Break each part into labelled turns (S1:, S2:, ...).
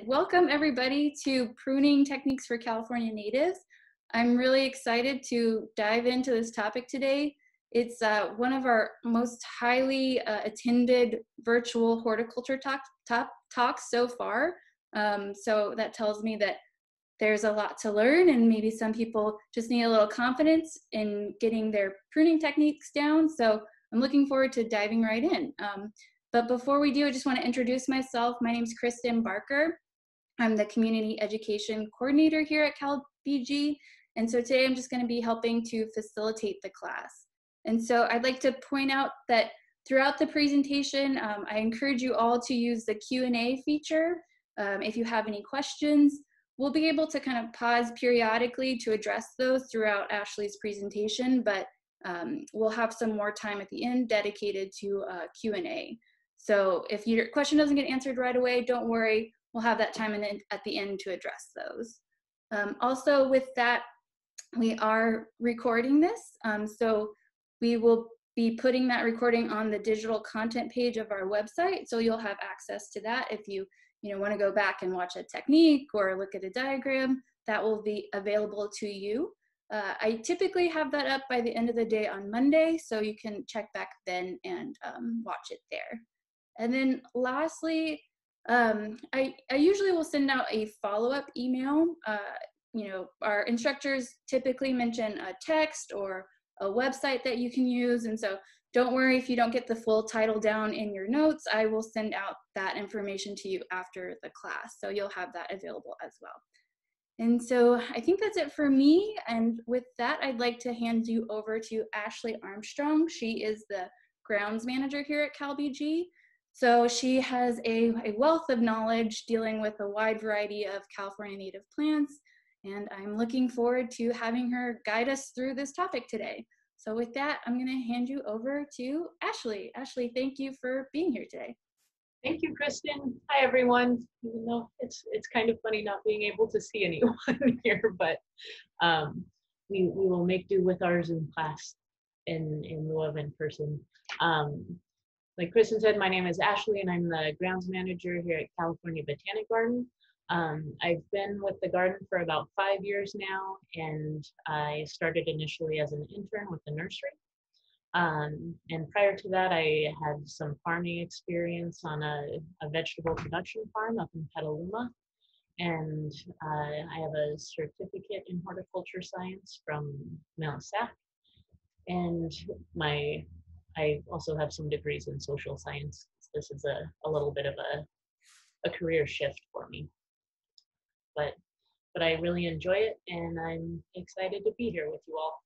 S1: Welcome everybody to Pruning Techniques for California Natives. I'm really excited to dive into this topic today. It's uh, one of our most highly uh, attended virtual horticulture talk, talks so far. Um, so that tells me that there's a lot to learn and maybe some people just need a little confidence in getting their pruning techniques down. So I'm looking forward to diving right in. Um, but before we do, I just want to introduce myself. My name is Kristen Barker. I'm the Community Education Coordinator here at CalBG. And so today I'm just going to be helping to facilitate the class. And so I'd like to point out that throughout the presentation, um, I encourage you all to use the Q&A feature. Um, if you have any questions, we'll be able to kind of pause periodically to address those throughout Ashlee's presentation, but um, we'll have some more time at the end dedicated to uh, Q&A. So if your question doesn't get answered right away, don't worry. We'll have that time in, at the end to address those. Um, also with that, we are recording this. Um, so we will be putting that recording on the digital content page of our website. So you'll have access to that if you, you know, want to go back and watch a technique or look at a diagram, that will be available to you. Uh, I typically have that up by the end of the day on Monday, so you can check back then and um, watch it there. And then lastly, um, I, I usually will send out a follow-up email. Uh, you know, our instructors typically mention a text or a website that you can use. And so don't worry if you don't get the full title down in your notes. I will send out that information to you after the class. So you'll have that available as well. And so I think that's it for me. And with that, I'd like to hand you over to Ashlee Armstrong. She is the grounds manager here at CalBG. So she has a, a wealth of knowledge dealing with a wide variety of California native plants, and I'm looking forward to having her guide us through this topic today. So with that, I'm gonna hand you over to Ashlee. Ashlee, thank you for being here today.
S2: Thank you, Kristen. Hi, everyone. Even though it's it's kind of funny not being able to see anyone here, but um, we we will make do with ours in class in in lieu of in person. Um, like Kristen said, my name is Ashlee and I'm the grounds manager here at California Botanic Garden. Um, I've been with the garden for about five years now and I started initially as an intern with the nursery. Um, and prior to that, I had some farming experience on a, a vegetable production farm up in Petaluma. And uh, I have a certificate in horticulture science from Mount SAC. And my I also have some degrees in social science. This is a, a little bit of a, a career shift for me. But but I really enjoy it and I'm excited to be here with you all.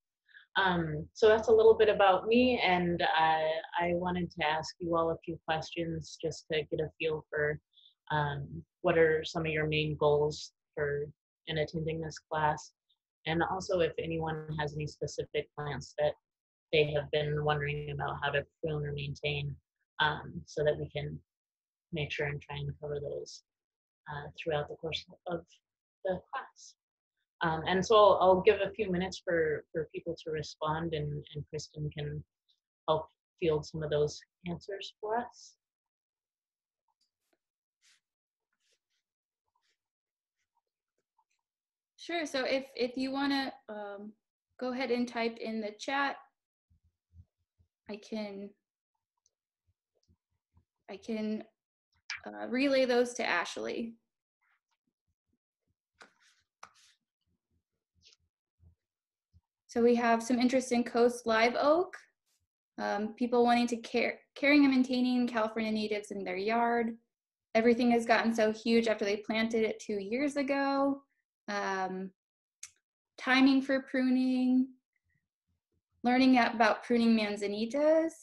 S2: Um, so that's a little bit about me and I, I wanted to ask you all a few questions just to get a feel for um, what are some of your main goals for in attending this class and also if anyone has any specific plans that they have been wondering about how to prune or maintain um, so that we can make sure and try and cover those uh, throughout the course of the class. Um, and so I'll, I'll, give a few minutes for, for people to respond and, and Kristen can help field some of those answers for us.
S1: Sure, so if, if you wanna um, go ahead and type in the chat I can I can uh, relay those to Ashlee. So we have some interest in Coast Live Oak, um, people wanting to care, caring and maintaining California natives in their yard. Everything has gotten so huge after they planted it two years ago. Um, timing for pruning, learning about pruning manzanitas.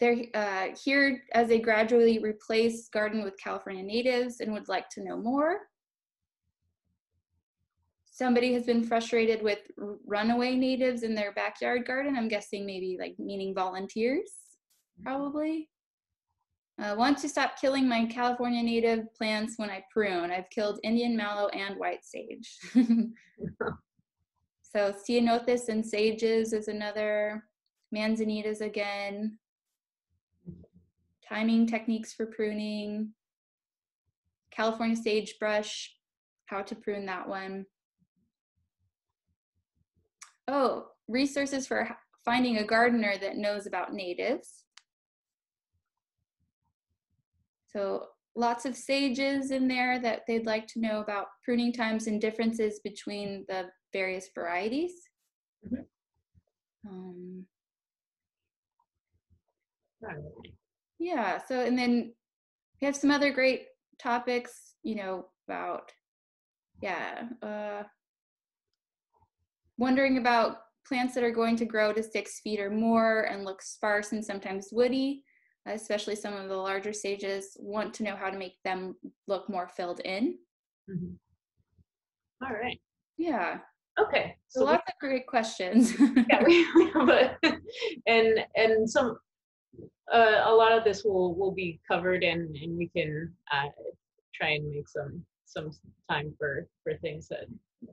S1: They're uh, here as they gradually replace garden with California natives and would like to know more. Somebody has been frustrated with runaway natives in their backyard garden. I'm guessing maybe like meaning volunteers, probably. Uh, want to stop killing my California native plants when I prune. I've killed Indian mallow and white sage. So Ceanothus and sages is another, manzanitas again, timing techniques for pruning. California sagebrush, how to prune that one. Oh, resources for finding a gardener that knows about natives. So lots of sages in there that they'd like to know about pruning times and differences between the various varieties.
S2: Mhm.
S1: Um, yeah, so and then we have some other great topics, you know, about yeah, uh, wondering about plants that are going to grow to six feet or more and look sparse and sometimes woody, especially some of the larger sages, want to know how to make them look more filled in.
S2: Mhm. All right.
S1: Yeah,
S2: Okay.
S1: so lots of great questions.
S2: yeah, we, we have a, and and some uh, a lot of this will will be covered and and we can uh, try and make some some time for for things that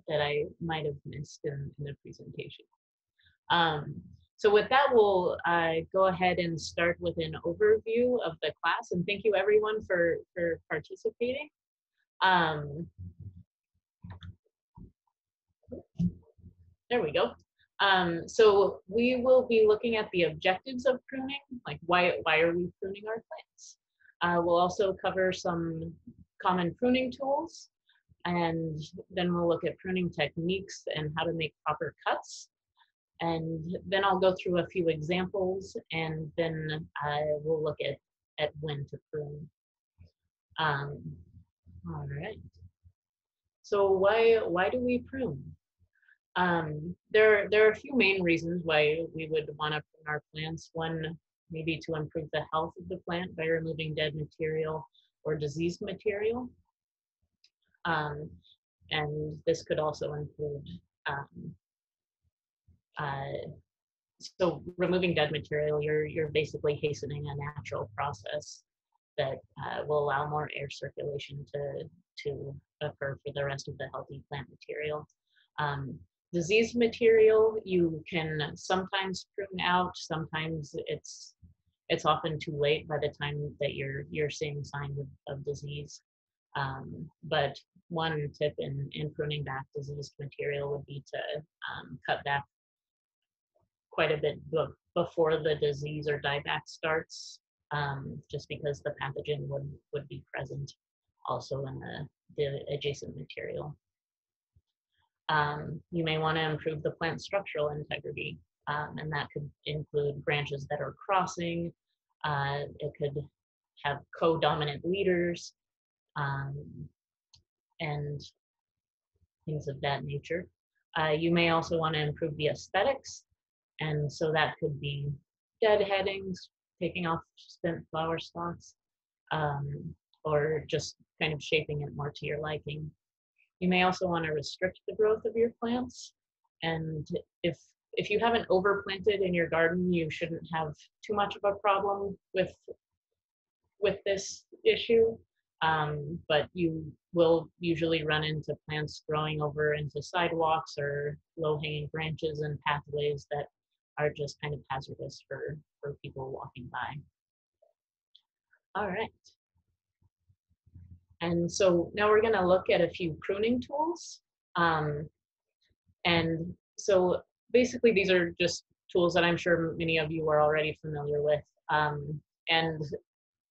S2: that I might have missed in, in the presentation. Um, so with that, we'll uh, go ahead and start with an overview of the class and thank you everyone for for participating. Um, there we go. Um, so we will be looking at the objectives of pruning, like why, why are we pruning our plants? Uh, we'll also cover some common pruning tools, and then we'll look at pruning techniques and how to make proper cuts. And then I'll go through a few examples, and then I will look at, at when to prune. Um, all right. So why, why do we prune? Um, there, there are a few main reasons why we would want to prune our plants. One, maybe to improve the health of the plant by removing dead material or diseased material. Um, and this could also include, um, uh, so removing dead material, you're, you're basically hastening a natural process that uh, will allow more air circulation to, to occur for the rest of the healthy plant material. Um, diseased material you can sometimes prune out sometimes it's it's often too late by the time that you're you're seeing signs of, of disease um, but one tip in, in pruning back diseased material would be to um, cut back quite a bit be- before the disease or dieback starts um, just because the pathogen would would be present also in the, the adjacent material um, you may want to improve the plant structural integrity, um, and that could include branches that are crossing. Uh, it could have co-dominant leaders, um, and things of that nature. Uh, you may also want to improve the aesthetics, and so that could be deadheadings, taking off spent flower stalks, um, or just kind of shaping it more to your liking. You may also want to restrict the growth of your plants. And if if you haven't overplanted in your garden, you shouldn't have too much of a problem with with this issue. Um, but you will usually run into plants growing over into sidewalks or low-hanging branches and pathways that are just kind of hazardous for, for people walking by. All right. And so now we're going to look at a few pruning tools. Um, and so basically these are just tools that I'm sure many of you are already familiar with. Um, and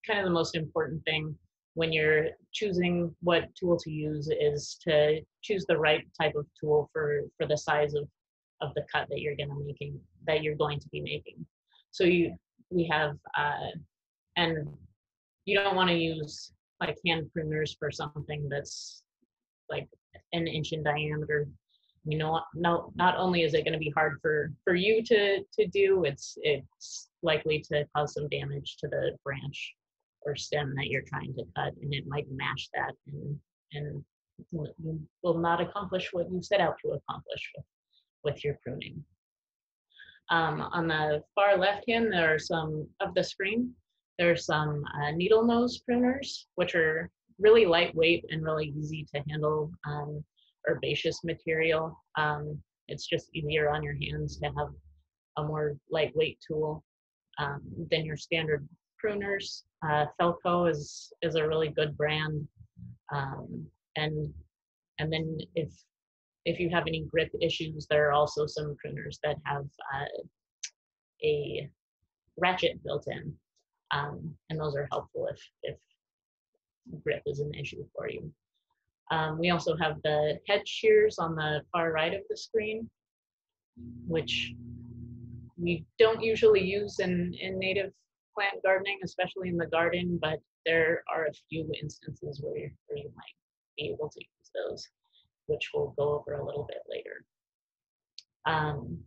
S2: kind of the most important thing when you're choosing what tool to use is to choose the right type of tool for, for the size of, of the cut that you're going to making, that you're going to be making. So you, we have, uh, and you don't want to use like hand pruners for something that's like an inch in diameter. You know, no, not only is it going to be hard for for you to to do, it's it's likely to cause some damage to the branch or stem that you're trying to cut, and it might mash that, and and you will not accomplish what you set out to accomplish with with your pruning. Um, on the far left hand, there are some of the screen. There are some uh, needle nose pruners, which are really lightweight and really easy to handle um, herbaceous material. Um, it's just easier on your hands to have a more lightweight tool um, than your standard pruners. Uh, Felco is, is a really good brand. Um, and and then if if you have any grip issues, there are also some pruners that have uh, a ratchet built in, um, and those are helpful if if grip is an issue for you. Um, we also have the head shears on the far right of the screen, which we don't usually use in, in native plant gardening, especially in the garden, but there are a few instances where, where you might be able to use those, which we'll go over a little bit later. Um,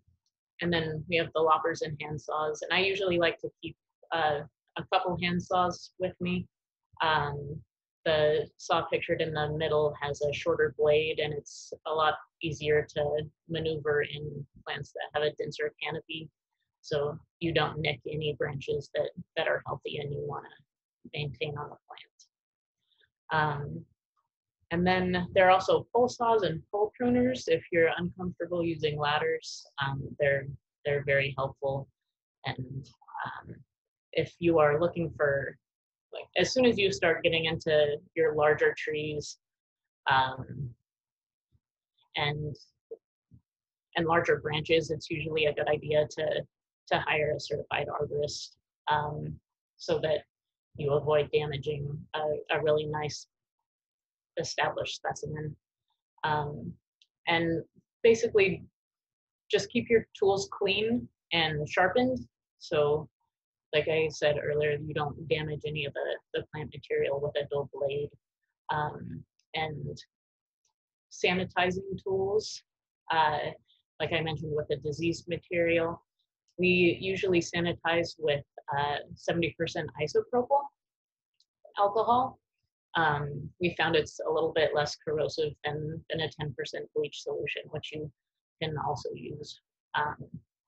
S2: and then we have the loppers and hand saws, and I usually like to keep uh, a couple hand saws with me. Um, the saw pictured in the middle has a shorter blade and it's a lot easier to maneuver in plants that have a denser canopy. So you don't nick any branches that, that are healthy and you wanna maintain on the plant. Um, and then there are also pole saws and pole pruners. If you're uncomfortable using ladders, um, they're, they're very helpful. And um, if you are looking for like as soon as you start getting into your larger trees um, and and larger branches, it's usually a good idea to to hire a certified arborist um, so that you avoid damaging a, a really nice established specimen. Um, and basically, just keep your tools clean and sharpened. So like I said earlier, you don't damage any of the, the plant material with a dull blade. Um, and sanitizing tools, uh, like I mentioned with the diseased material, we usually sanitize with 70% uh, isopropyl alcohol. Um, we found it's a little bit less corrosive than, than a 10% bleach solution, which you can also use. Um,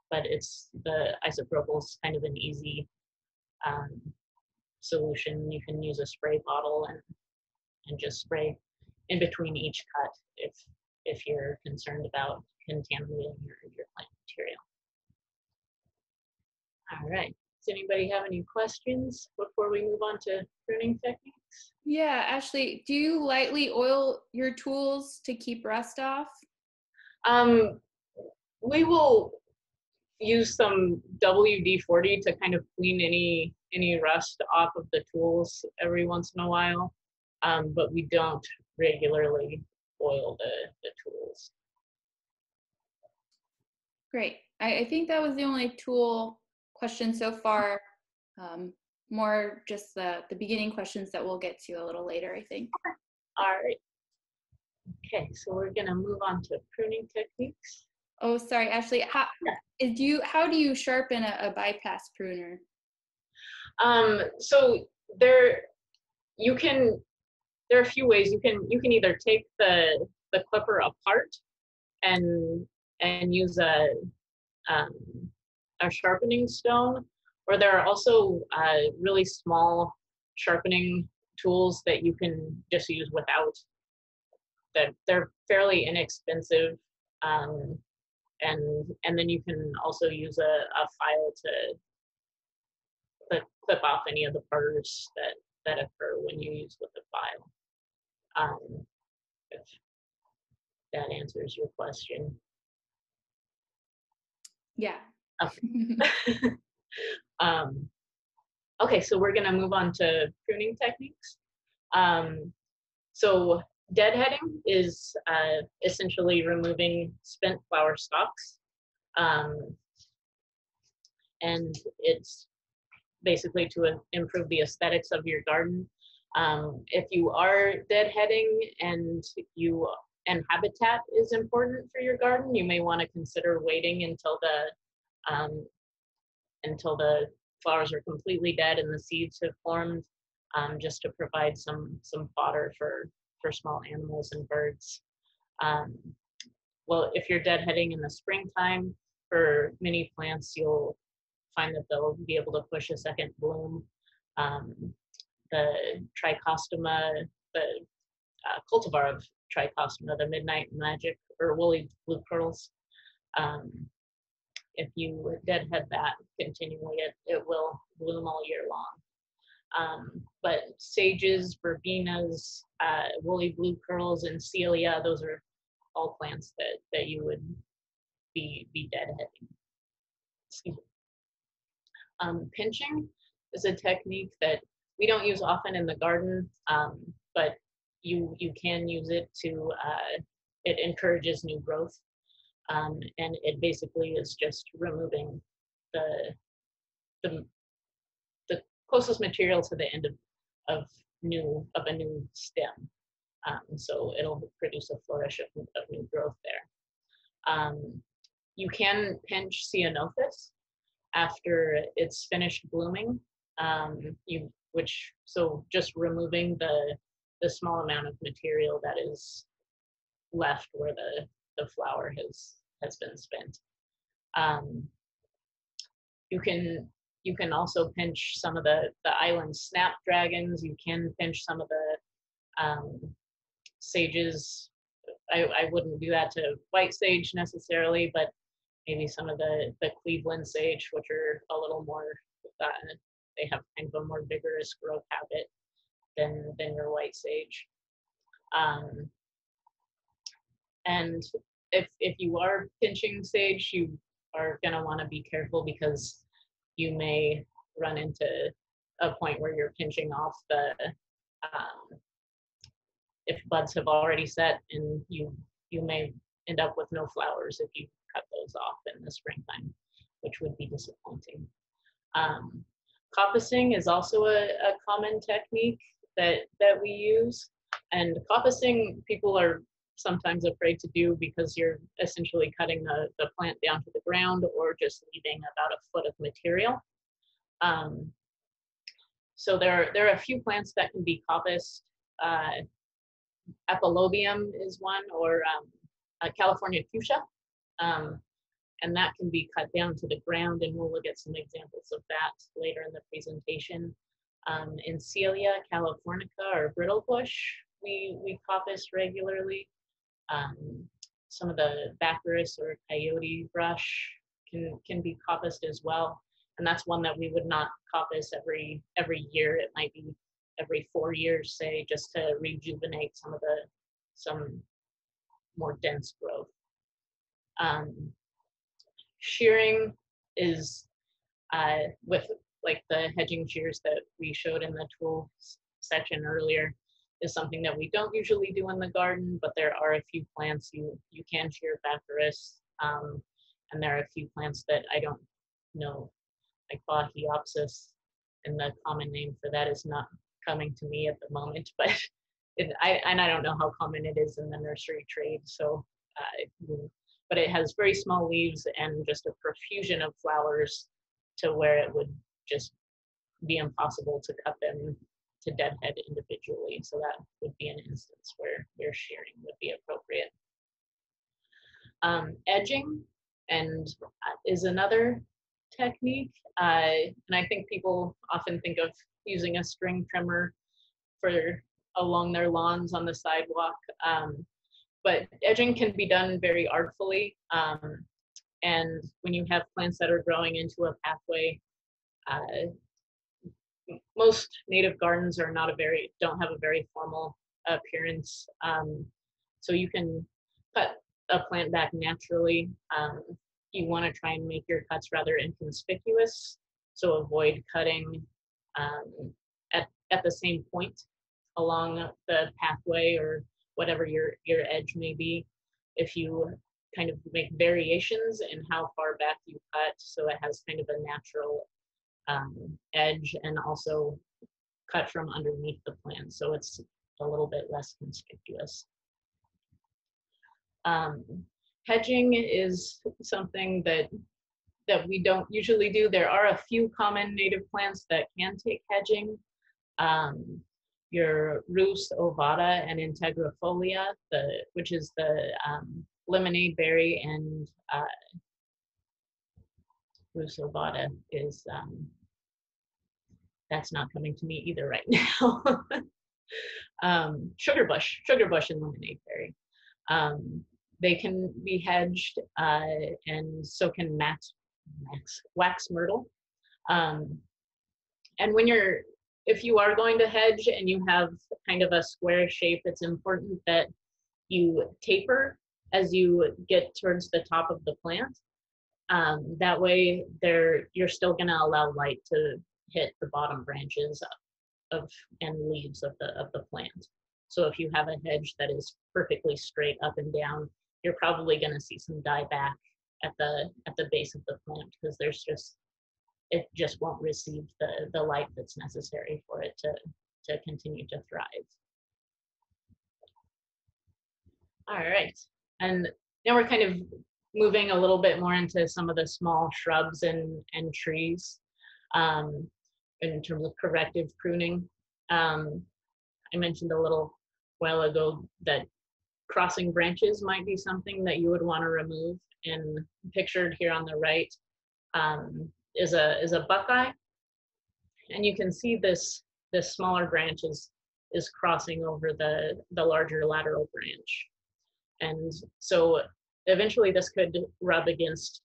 S2: but it's the isopropyl is kind of an easy um, solution. You can use a spray bottle and and just spray in between each cut if if you're concerned about contaminating your, your plant material. All right. Does anybody have any questions before we move on to pruning techniques?
S1: Yeah, Ashlee, do you lightly oil your tools to keep rust off?
S2: Um, we will use some WD-40 to kind of clean any any rust off of the tools every once in a while, um, but we don't regularly oil the, the tools.
S1: Great. I, I think that was the only tool question so far. Um, more just the, the beginning questions that we'll get to a little later, I think.
S2: All right. Okay, so we're gonna move on to pruning techniques.
S1: Oh, sorry, Ashlee. How yeah. do you how do you sharpen a, a bypass pruner?
S2: Um, so there, you can. There are a few ways you can you can either take the the clipper apart and and use a um, a sharpening stone, or there are also uh, really small sharpening tools that you can just use without. That they're fairly inexpensive. Um, and and then you can also use a, a file to clip, clip off any of the burrs that that occur when you use with a file. Um, if that answers your question.
S1: Yeah.
S2: Okay. um, okay, so we're gonna move on to pruning techniques. Um, so deadheading is uh, essentially removing spent flower stalks. Um, and it's basically to improve the aesthetics of your garden. Um, if you are deadheading and you and habitat is important for your garden, you may want to consider waiting until the um, until the flowers are completely dead and the seeds have formed, um, just to provide some some fodder for for small animals and birds. Um, well, if you're deadheading in the springtime, for many plants, you'll find that they'll be able to push a second bloom. Um, the Trichostema, the uh, cultivar of Trichostema, the midnight magic or woolly blue curls, um, if you deadhead that continually, it, it will bloom all year long. Um, but sages, verbenas, uh, woolly blue curls, and celia, those are all plants that, that you would be, be deadheading. Um, pinching is a technique that we don't use often in the garden, um, but you you can use it to uh, it encourages new growth, um, and it basically is just removing the the the closest material to the end of of new of a new stem. Um, so it'll produce a flourish of, of new growth there. Um, you can pinch ceanothus after it's finished blooming. Um, you which so just removing the the small amount of material that is left where the the flower has has been spent. Um, you can you can also pinch some of the the island snapdragons. You can pinch some of the um, sages. I, I wouldn't do that to white sage necessarily, but maybe some of the the Cleveland sage, which are a little more uh, they have kind of a more vigorous growth habit than than your white sage. Um, and if if you are pinching sage, you are gonna want to be careful because you may run into a point where you're pinching off the um, if buds have already set and you you may end up with no flowers if you cut those off in the springtime, which would be disappointing. Um, coppicing is also a, a common technique that that we use, and coppicing people are sometimes afraid to do because you're essentially cutting the, the plant down to the ground or just leaving about a foot of material. Um, so there, there are a few plants that can be coppiced. Uh, epilobium is one, or um, California fuchsia. Um, and that can be cut down to the ground, and we'll look at some examples of that later in the presentation. Um, Encelia californica or brittlebush, we, we coppice regularly. Um, some of the Baccharis or coyote brush can, can be coppiced as well. And that's one that we would not coppice every, every year. It might be every four years, say, just to rejuvenate some of the, some more dense growth. Um, shearing is uh, with like the hedging shears that we showed in the tools section earlier is something that we don't usually do in the garden, but there are a few plants you, you can shear Baccharis. Um, and there are a few plants that I don't know, like Bahiopsis, and the common name for that is not coming to me at the moment, but it, I, and I don't know how common it is in the nursery trade. So, uh, but it has very small leaves and just a profusion of flowers to where it would just be impossible to cut them to deadhead individually. So that would be an instance where where shearing would be appropriate. Um, edging and uh, is another technique, uh, and I think people often think of using a string trimmer for along their lawns on the sidewalk. Um, but edging can be done very artfully. Um, and when you have plants that are growing into a pathway, uh, most native gardens are not a very don't have a very formal appearance. Um, so you can cut a plant back naturally. Um, you want to try and make your cuts rather inconspicuous, so avoid cutting um, at at the same point along the pathway or whatever your your edge may be. If you kind of make variations in how far back you cut, so it has kind of a natural um, edge and also cut from underneath the plant. So it's a little bit less conspicuous. Um, hedging is something that that we don't usually do. There are a few common native plants that can take hedging. Um, your Rhus ovata and integrifolia, the, which is the um, lemonade berry and uh, Rhus ovata is um, that's not coming to me either right now. um, sugar bush, sugar bush and lemonade berry. Um, they can be hedged uh, and so can max, max, wax myrtle. Um, and when you're if you are going to hedge and you have kind of a square shape, it's important that you taper as you get towards the top of the plant. Um, that way there you're still going to allow light to hit the bottom branches of and leaves of the of the plant. So if you have a hedge that is perfectly straight up and down, you're probably going to see some die back at the at the base of the plant because there's just it just won't receive the the light that's necessary for it to to continue to thrive. All right, and now we're kind of moving a little bit more into some of the small shrubs and and trees um, in terms of corrective pruning. Um, I mentioned a little while ago that crossing branches might be something that you would want to remove. And pictured here on the right um, is a is a buckeye, and you can see this this smaller branch is is crossing over the the larger lateral branch, and so eventually this could rub against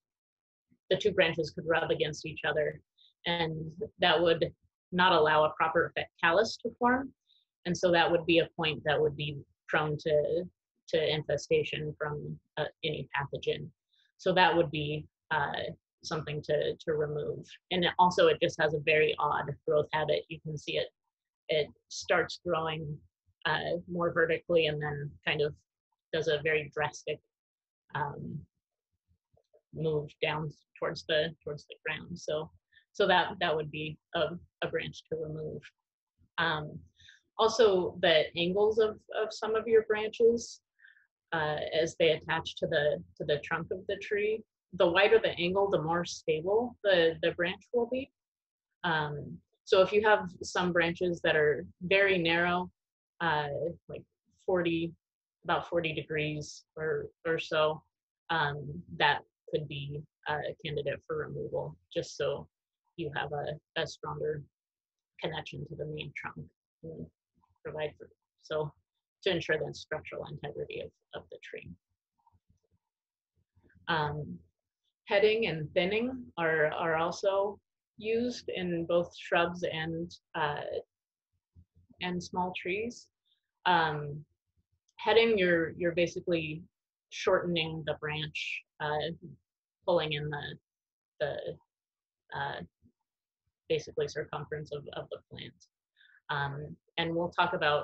S2: the two branches could rub against each other, and that would not allow a proper callus to form, and so that would be a point that would be prone to to infestation from uh, any pathogen. So that would be uh, something to to remove. And it also, it just has a very odd growth habit. You can see it it starts growing uh, more vertically and then kind of does a very drastic um, move down towards the towards the ground. So so that that would be a, a branch to remove. Um, also, the angles of, of some of your branches uh, as they attach to the to the trunk of the tree. The wider the angle, the more stable the the branch will be. Um, so if you have some branches that are very narrow, uh, like 40, about 40 degrees or or so, um, that could be a candidate for removal, just so you have a, a stronger connection to the main trunk and provide for so to ensure the structural integrity of, of the tree. Um, heading and thinning are, are also used in both shrubs and, uh, and small trees. Um, heading, you're, you're basically shortening the branch, uh, pulling in the, the uh, basically circumference of, of the plant. Um, and we'll talk about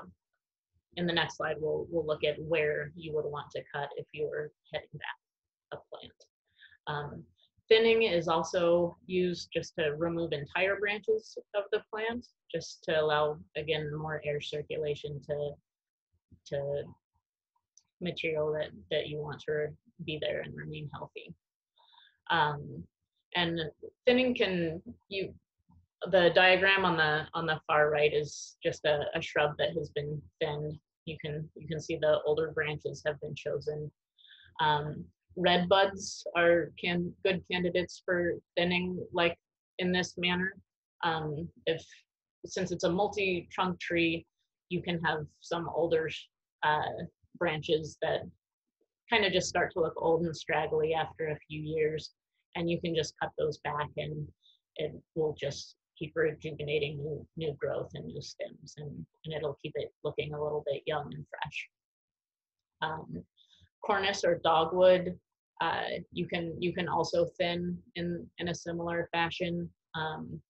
S2: in the next slide, we'll, we'll look at where you would want to cut if you were heading back a plant. Um, thinning is also used just to remove entire branches of the plant, just to allow, again, more air circulation to, to material that, that you want to be there and remain healthy. Um, and thinning can, you the diagram on the on the far right is just a, a, shrub that has been thinned. You can you can see the older branches have been chosen. Um, red buds are can good candidates for thinning like in this manner. Um, if since it's a multi-trunk tree, you can have some older uh, branches that kind of just start to look old and straggly after a few years, and you can just cut those back and it will just keep rejuvenating new, new growth and new stems and, and it'll keep it looking a little bit young and fresh. Um, Cornus or dogwood, uh, you can you can also thin in in a similar fashion. Um,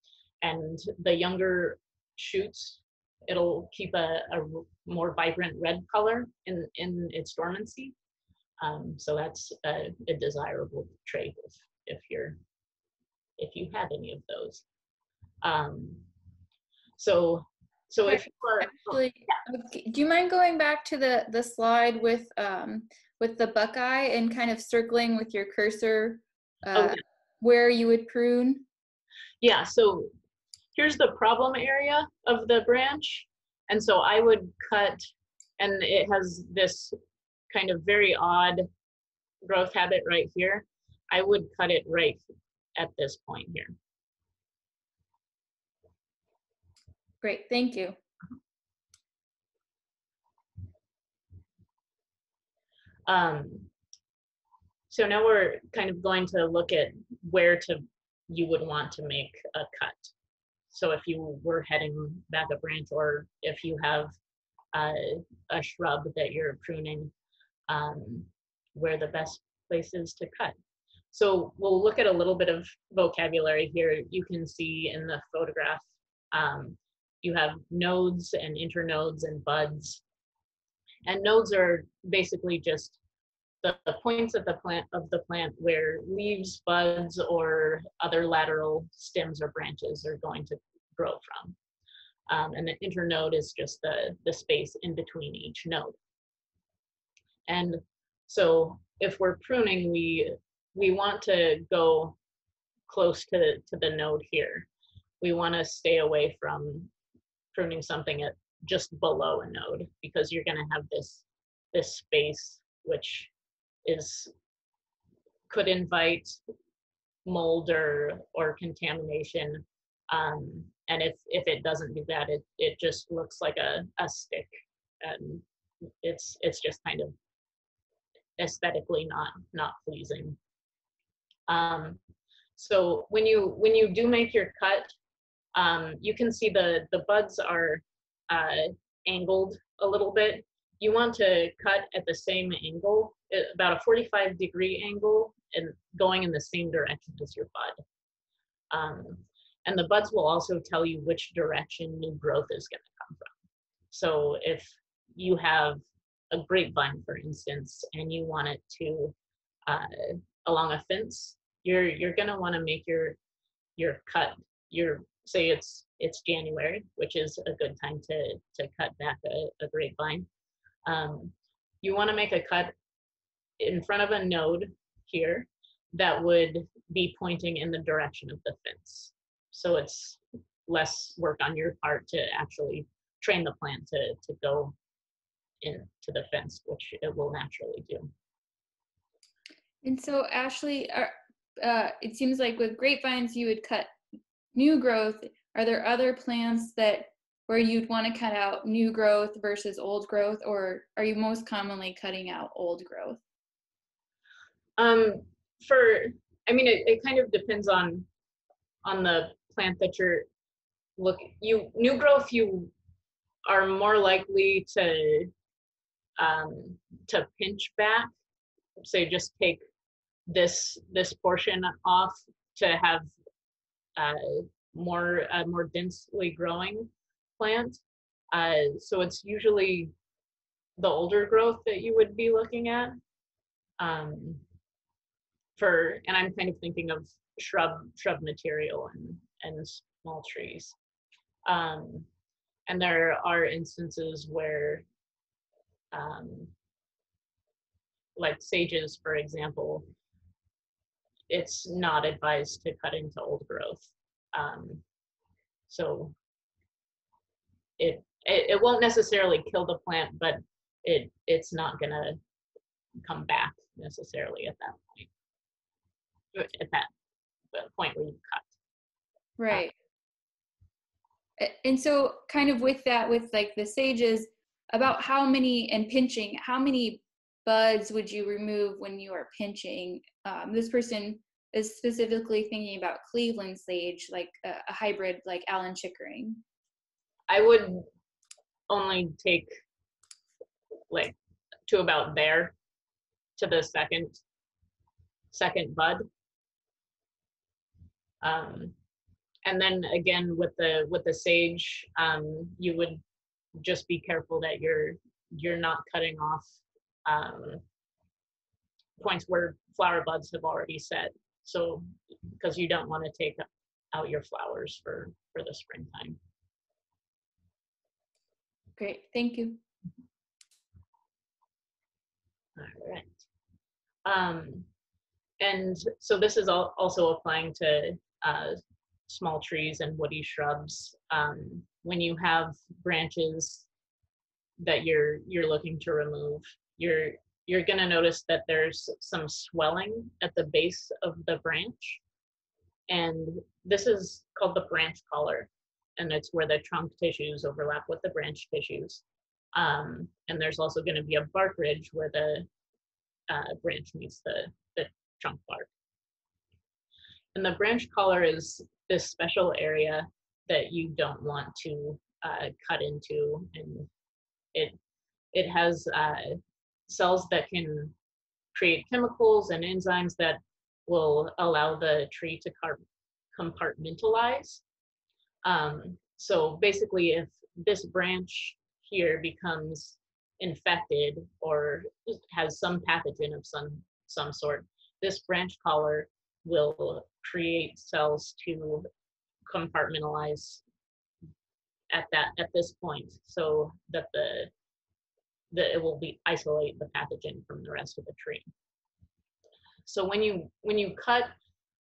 S2: and the younger shoots, it'll keep a, a more vibrant red color in in its dormancy. Um, so that's a, a desirable trait if, if you're if you have any of those. Um, so, so if you are
S1: actually, yeah. do you mind going back to the the slide with um, with the buckeye and kind of circling with your cursor uh, okay. where you would prune?
S2: Yeah. So here's the problem area of the branch, and so I would cut, and it has this kind of very odd growth habit right here. I would cut it right at this point here.
S1: Great, thank you.
S2: Um, so now we're kind of going to look at where to you would want to make a cut. so if you were heading back a branch or if you have a shrub that you're pruning, um, where the best place is to cut. So we'll look at a little bit of vocabulary here. You can see in the photograph, um, you have nodes and internodes and buds. And nodes are basically just the, the points of the plant of the plant where leaves, buds, or other lateral stems or branches are going to grow from. Um, and the internode is just the, the space in between each node. And so if we're pruning, we we want to go close to, to the node here. We want to stay away from pruning something at just below a node because you're going to have this this space which is could invite mold or or contamination um, and if if it doesn't do that it it just looks like a, a stick and it's it's just kind of aesthetically not not pleasing. Um, so when you when you do make your cut um, you can see the the buds are uh, angled a little bit you want to cut at the same angle about a 45 degree angle and going in the same direction as your bud um, and the buds will also tell you which direction new growth is going to come from. So if you have a grapevine, for instance, and you want it to uh, along a fence, you're you're going to want to make your your cut. Your say it's it's January, which is a good time to to cut back a, a grapevine. Um, you want to make a cut in front of a node here that would be pointing in the direction of the fence so it's less work on your part to actually train the plant to, to go into the fence, which it will naturally do.
S1: And so, Ashlee, are, uh, it seems like with grapevines, you would cut new growth. Are there other plants that where you'd want to cut out new growth versus old growth, or are you most commonly cutting out old growth?
S2: Um, for, I mean, it, it kind of depends on on the plant that you're look you new growth you are more likely to um, to pinch back say just take this this portion off to have more uh, more densely growing plant uh, so it's usually the older growth that you would be looking at um, for and i'm kind of thinking of shrub shrub material and and small trees. Um, and there are instances where, um, like sages, for example, it's not advised to cut into old growth. Um, so it, it, it won't necessarily kill the plant, but it it's not gonna come back necessarily at that point. At that point where you cut.
S1: Right. And so, kind of with that, with like the sages, about how many and pinching, how many buds would you remove when you are pinching? Um, this person is specifically thinking about Cleveland sage, like a, a hybrid like Allen Chickering.
S2: I would only take like to about there to the second second bud. Um, and then again with the with the sage um, you would just be careful that you're you're not cutting off um, points where flower buds have already set so because you don't want to take out your flowers for for the springtime.
S1: Great thank you.
S2: All right. Um, and so this is also applying to uh, small trees and woody shrubs. Um, when you have branches that you're you're looking to remove, you're you're going to notice that there's some swelling at the base of the branch. And this is called the branch collar. And it's where the trunk tissues overlap with the branch tissues. Um, and there's also going to be a bark ridge where the uh, branch meets the, the trunk bark. And the branch collar is this special area that you don't want to uh, cut into, and it it has uh, cells that can create chemicals and enzymes that will allow the tree to compartmentalize. Um, so basically, if this branch here becomes infected or has some pathogen of some some sort, this branch collar will create cells to compartmentalize at that at this point so that the that it will be isolate the pathogen from the rest of the tree. So when you when you cut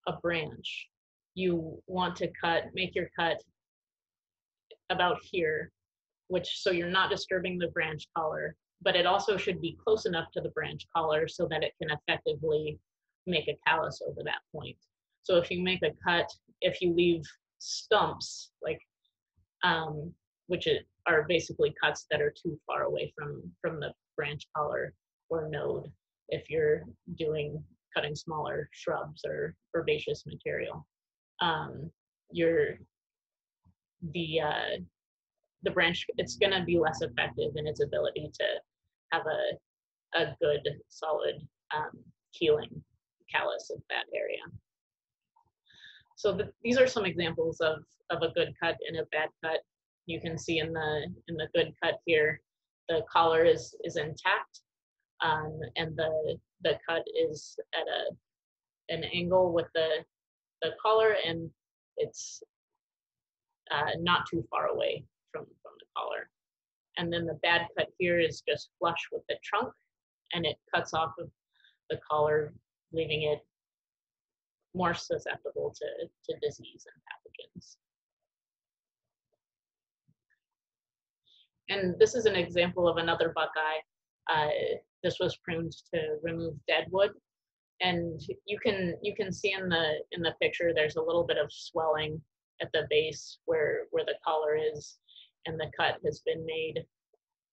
S2: a branch, you want to cut make your cut about here, which so you're not disturbing the branch collar, but it also should be close enough to the branch collar so that it can effectively make a callus over that point. So if you make a cut, if you leave stumps like um, which are basically cuts that are too far away from from the branch collar or node if you're doing cutting smaller shrubs or herbaceous material. Um, you're the uh, the branch it's going to be less effective in its ability to have a a good solid um, healing callus of that area. So the, these are some examples of of a good cut and a bad cut you can see in the in the good cut here, the collar is is intact, um, and the the cut is at a an angle with the the collar, and it's uh, not too far away from from the collar. And then the bad cut here is just flush with the trunk, and it cuts off of the collar, leaving it more susceptible to, to disease and pathogens. And this is an example of another buckeye. Uh, this was pruned to remove dead wood. And you can you can see in the in the picture there's a little bit of swelling at the base where where the collar is, and the cut has been made,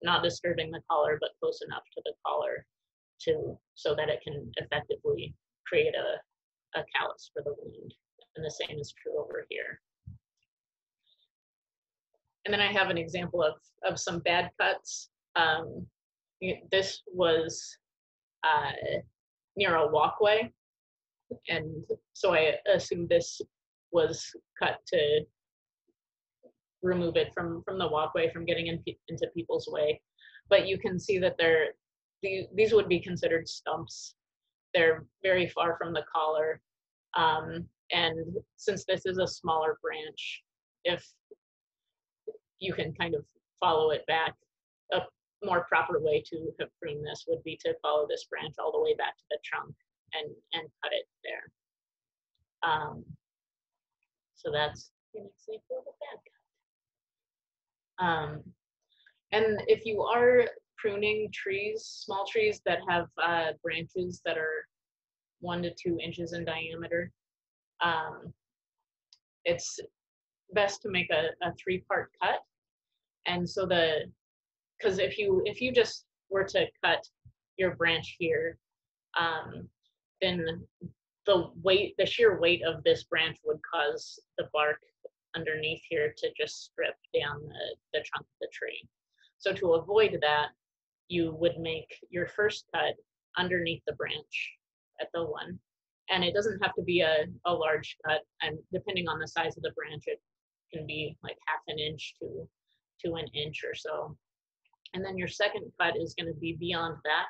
S2: not disturbing the collar but close enough to the collar to so that it can effectively create a, a callus for the wound. And the same is true over here. And then I have an example of, of some bad cuts. Um, this was uh, near a walkway. And so I assume this was cut to remove it from, from the walkway from getting in, into people's way. But you can see that they're, these, would be considered stumps. They're very far from the collar. Um, and since this is a smaller branch, if you can kind of follow it back. A more proper way to have pruned this would be to follow this branch all the way back to the trunk and, and cut it there. Um, so that's an example of a bad cut. Um, and if you are pruning trees, small trees that have uh, branches that are one to two inches in diameter, um, it's best to make a, a three part cut and so the because if you if you just were to cut your branch here um, then the weight the sheer weight of this branch would cause the bark underneath here to just strip down the, the trunk of the tree. So to avoid that you would make your first cut underneath the branch at the one. And it doesn't have to be a, a large cut and depending on the size of the branch it can be like half an inch to to an inch or so. And then your second cut is going to be beyond that.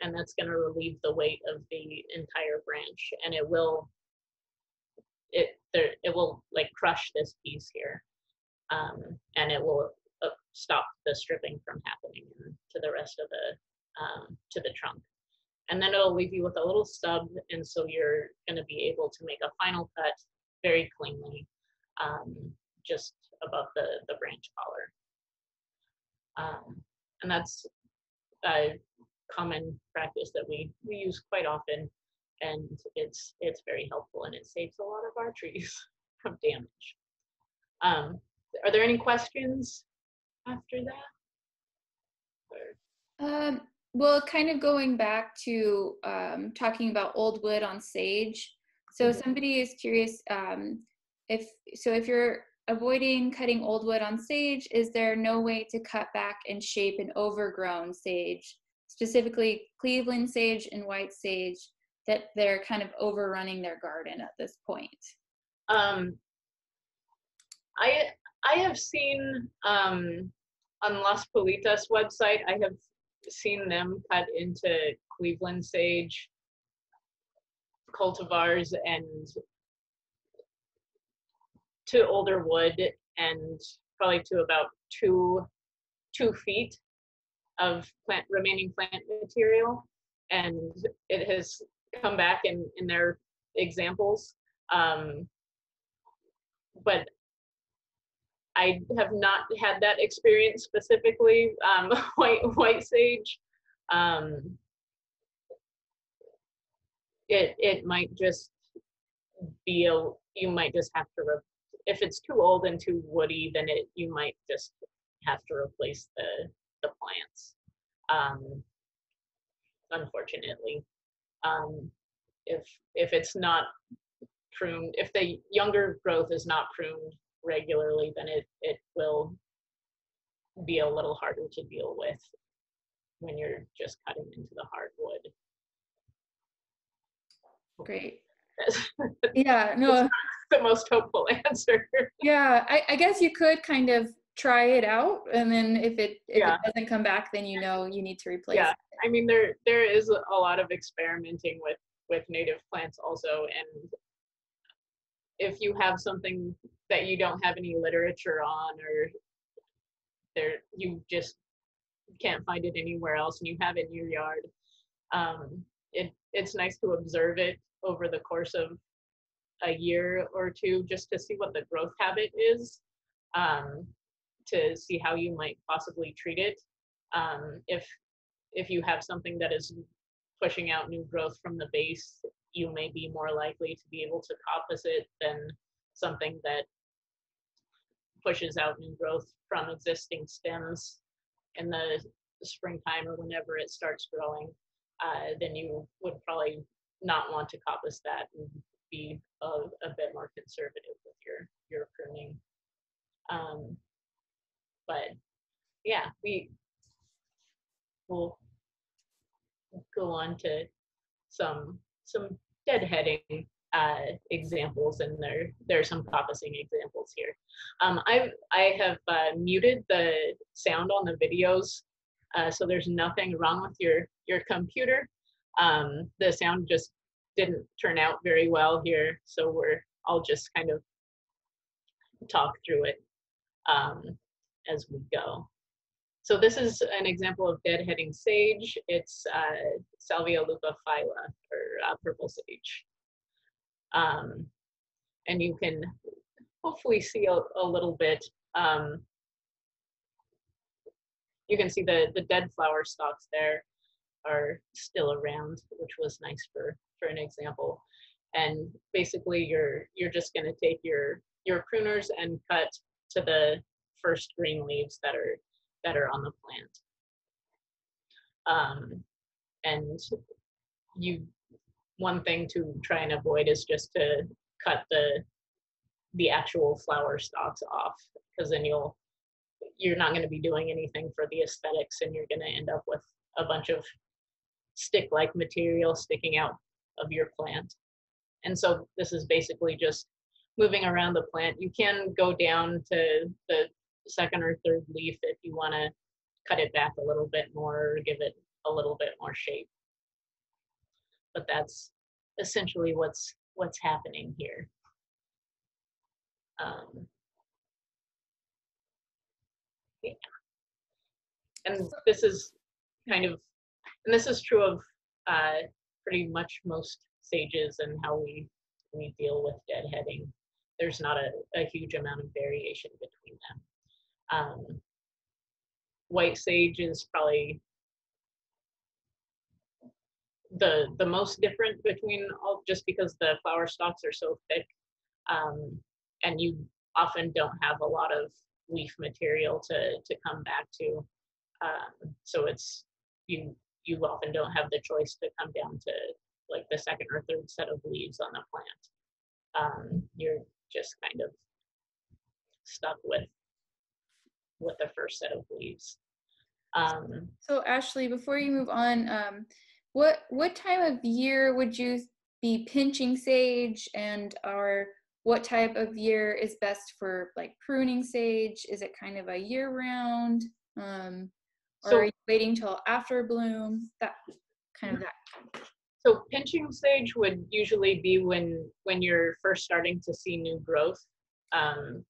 S2: And that's going to relieve the weight of the entire branch. And it will, it, there, it will like crush this piece here. Um, and it will uh, stop the stripping from happening to the rest of the, um, to the trunk. And then it'll leave you with a little stub. And so you're going to be able to make a final cut very cleanly. Um, just above the, the branch collar. Um, and that's a common practice that we, we use quite often and it's it's very helpful and it saves a lot of our trees from damage. Um, are there any questions after
S1: that? Um, well, kind of going back to um, talking about old wood on sage. So mm-hmm. somebody is curious um, if so if you're avoiding cutting old wood on sage, is there no way to cut back and shape an overgrown sage, specifically Cleveland sage and white sage, that they're kind of overrunning their garden at this point?
S2: Um, I I have seen um, on Las Pilitas website. I have seen them cut into Cleveland sage cultivars and to older wood and probably to about two two feet of plant remaining plant material and it has come back in in their examples um, but I have not had that experience specifically. Um, white white sage, um, it it might just be a you might just have to re- if it's too old and too woody, then it you might just have to replace the the plants. Um, unfortunately, um, if if it's not pruned, if the younger growth is not pruned regularly, then it it will be a little harder to deal with when you're just cutting into the hardwood.
S1: Great. yeah, no.
S2: the most hopeful answer.
S1: yeah, I, I, guess you could kind of try it out, and then if it if yeah. it doesn't come back, then you know you need to replace.
S2: Yeah,
S1: it.
S2: I mean there there is a lot of experimenting with with native plants also, and if you have something that you don't have any literature on or there you just can't find it anywhere else and you have it in your yard um, it, it's nice to observe it over the course of a year or two just to see what the growth habit is um, to see how you might possibly treat it. Um, if if you have something that is pushing out new growth from the base you may be more likely to be able to coppice it than something that pushes out new growth from existing stems in the springtime or whenever it starts growing, uh, then you would probably not want to coppice that and be a, a bit more conservative with your your pruning. Um, but yeah, we will go on to some some deadheading uh, examples, and there there are some coppicing examples here. Um, I I have uh, muted the sound on the videos, uh, so there's nothing wrong with your your computer. Um, the sound just didn't turn out very well here, so we're I'll just kind of talk through it um, as we go. So this is an example of deadheading sage. It's uh, Salvia leucophylla, or uh, purple sage. Um, and you can hopefully see a, a little bit. Um, you can see the, the dead flower stalks there are still around, which was nice for, for an example. And basically you're, you're just gonna take your, your pruners and cut to the first green leaves that are, that are on the plant. Um, and you one thing to try and avoid is just to cut the the actual flower stalks off because then you'll you're not going to be doing anything for the aesthetics and you're going to end up with a bunch of stick like material sticking out of your plant and so this is basically just moving around the plant you can go down to the second or third leaf if you want to cut it back a little bit more or give it a little bit more shape but that's essentially what's what's happening here. Um, yeah. And this is kind of, and this is true of uh, pretty much most sages and how we we deal with deadheading. There's not a, a huge amount of variation between them. Um, white sage is probably the the most different between all just because the flower stalks are so thick um, and you often don't have a lot of leaf material to to come back to um, so it's you you often don't have the choice to come down to like the second or third set of leaves on the plant um, you're just kind of stuck with with the first set of leaves. Um,
S1: so Ashlee, before you move on, um, what what time of year would you be pinching sage and or what type of year is best for like pruning sage? Is it kind of a year round? Um, or so, are you waiting till after bloom? That kind of that.
S2: So pinching stage would usually be when when you're first starting to see new growth. Um,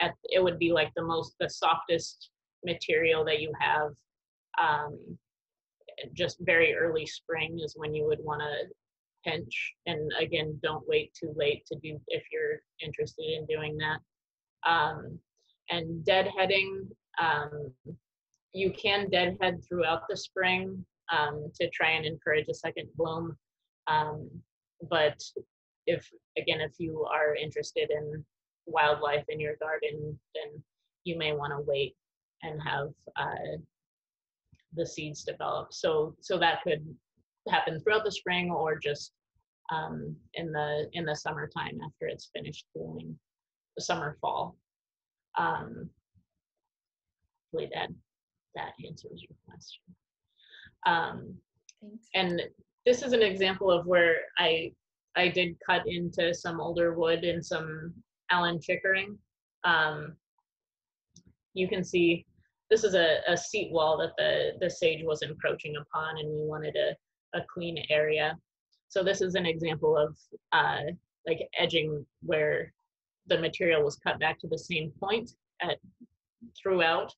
S2: at it would be like the most the softest material that you have. Um, just very early spring is when you would want to pinch. And again, don't wait too late to do if you're interested in doing that. Um, and deadheading, um, you can deadhead throughout the spring um, to try and encourage a second bloom. Um, but if again, if you are interested in wildlife in your garden, then you may want to wait and have uh, the seeds develop. So so that could happen throughout the spring or just um, in the in the summertime after it's finished blooming, the summer fall. Um, that that answers your question. Um, Thanks. And this is an example of where I I did cut into some older wood and some Allen Chickering. Um, you can see this is a, a seat wall that the, the sage was encroaching upon and we wanted a, a clean area. So this is an example of uh, like edging where the material was cut back to the same point at throughout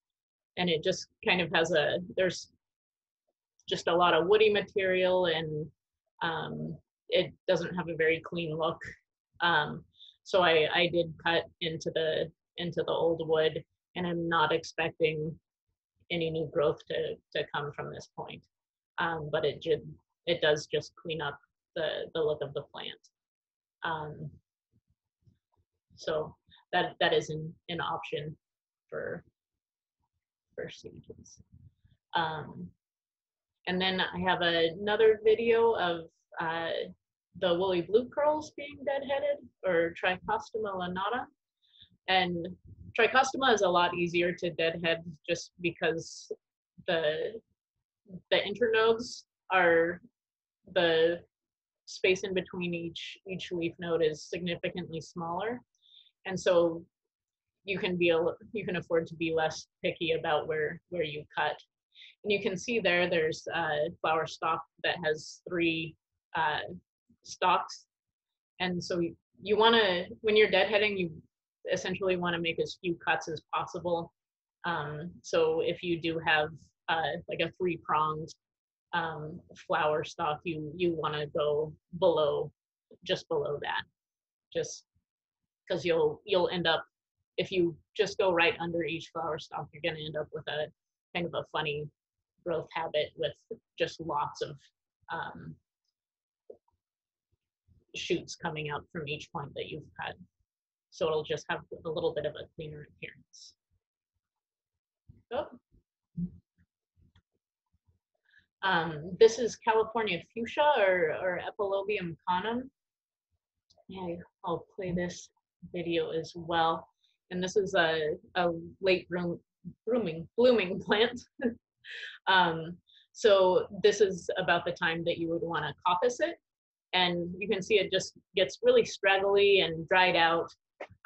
S2: and it just kind of has a there's just a lot of woody material and um, it doesn't have a very clean look um, so I, I did cut into the into the old wood and I'm not expecting any new growth to, to come from this point. Um, but it did, it does just clean up the, the look of the plant. Um, so that, that is an, an option for, for sages. Um, and then I have another video of uh, the woolly blue curls being deadheaded or Trichostema lanata. And Trichostema is a lot easier to deadhead just because the the internodes are the space in between each each leaf node is significantly smaller and so you can be a, you can afford to be less picky about where where you cut. And you can see there there's a flower stalk that has three uh, stalks. And so you, want to when you're deadheading you essentially want to make as few cuts as possible. Um, so if you do have uh, like a three pronged um, flower stalk, you you want to go below, just below that, just because you'll you'll end up if you just go right under each flower stalk, you're going to end up with a kind of a funny growth habit with just lots of um, shoots coming out from each point that you've cut so it'll just have a little bit of a cleaner appearance. Oh. Um, this is California fuchsia or, or Epilobium canum. Yeah, I'll play this video as well. And this is a, a late bloom, blooming, blooming plant. um, so this is about the time that you would want to coppice it. And you can see it just gets really straggly and dried out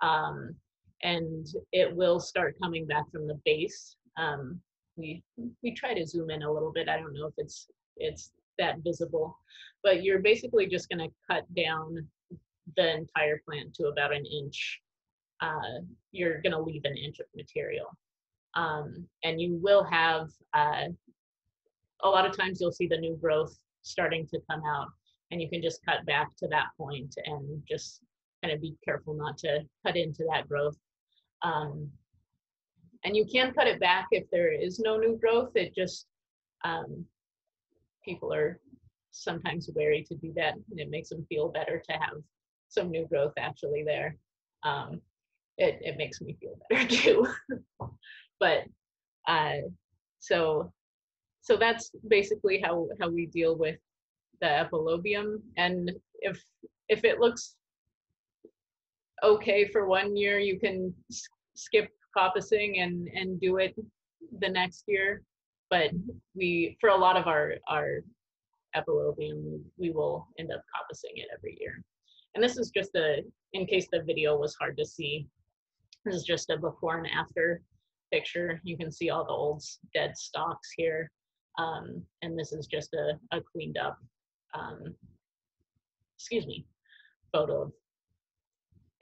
S2: um, and it will start coming back from the base. Um, we we try to zoom in a little bit. I don't know if it's it's that visible, but you're basically just going to cut down the entire plant to about an inch. Uh, you're going to leave an inch of material, um, and you will have uh, a lot of times you'll see the new growth starting to come out, and you can just cut back to that point and just kind of be careful not to cut into that growth. Um, and you can cut it back if there is no new growth. It just, um, people are sometimes wary to do that and it makes them feel better to have some new growth actually there. Um, it, it makes me feel better too. but uh, so so that's basically how how we deal with the epilobium and if if it looks okay for one year, you can skip coppicing and, and do it the next year. But we, for a lot of our, our epilobium, we- we will end up coppicing it every year. And this is just a, in case the video was hard to see, this is just a before and after picture. You can see all the old dead stalks here. Um, and this is just a, a cleaned up, um, excuse me, photo of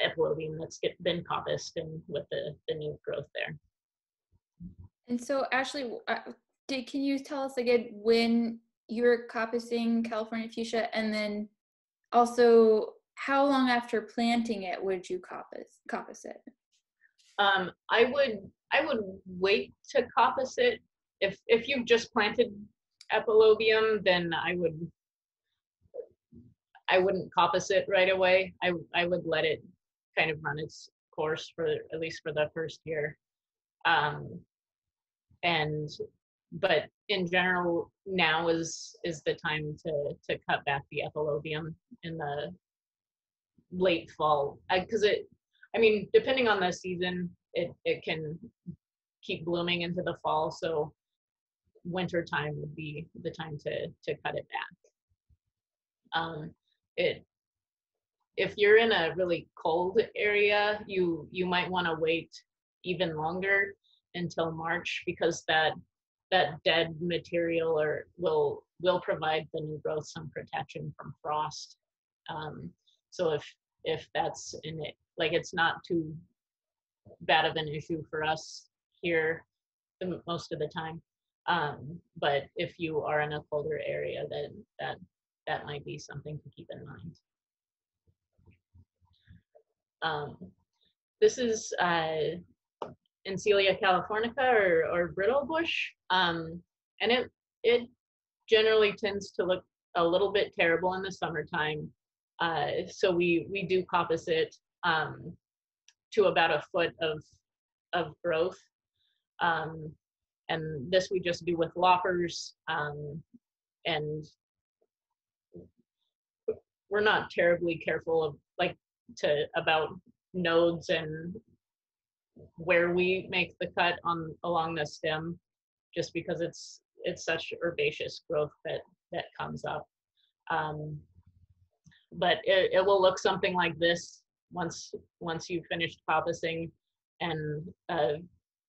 S2: epilobium that's get, been coppiced and with the, the new growth there.
S1: And so, Ashlee, uh, did can you tell us again when you're coppicing California fuchsia, and then also how long after planting it would you coppice coppice it?
S2: Um, I would I would wait to coppice it. If if you've just planted epilobium, then I would I wouldn't coppice it right away. I I would let it kind of run its course for at least for the first year. Um, and but in general, now is is the time to to cut back the epilobium in the late fall because it I mean, depending on the season, it, it can keep blooming into the fall. So winter time would be the time to, to cut it back. Um, it, if you're in a really cold area, you, you might want to wait even longer until March because that, that dead material or will, will provide the new growth some protection from frost. Um, so if, if that's in it, like it's not too bad of an issue for us here most of the time. Um, but if you are in a colder area, then that that might be something to keep in mind. Um, this is uh, Encelia californica or, or brittle bush, um, and it it generally tends to look a little bit terrible in the summertime. Uh, so we we do it um, to about a foot of of growth. Um, and this we just do with loppers. Um, and we're not terribly careful of like to about nodes and where we make the cut on along the stem, just because it's it's such herbaceous growth that that comes up. Um, but it, it will look something like this once once you've finished coppicing and a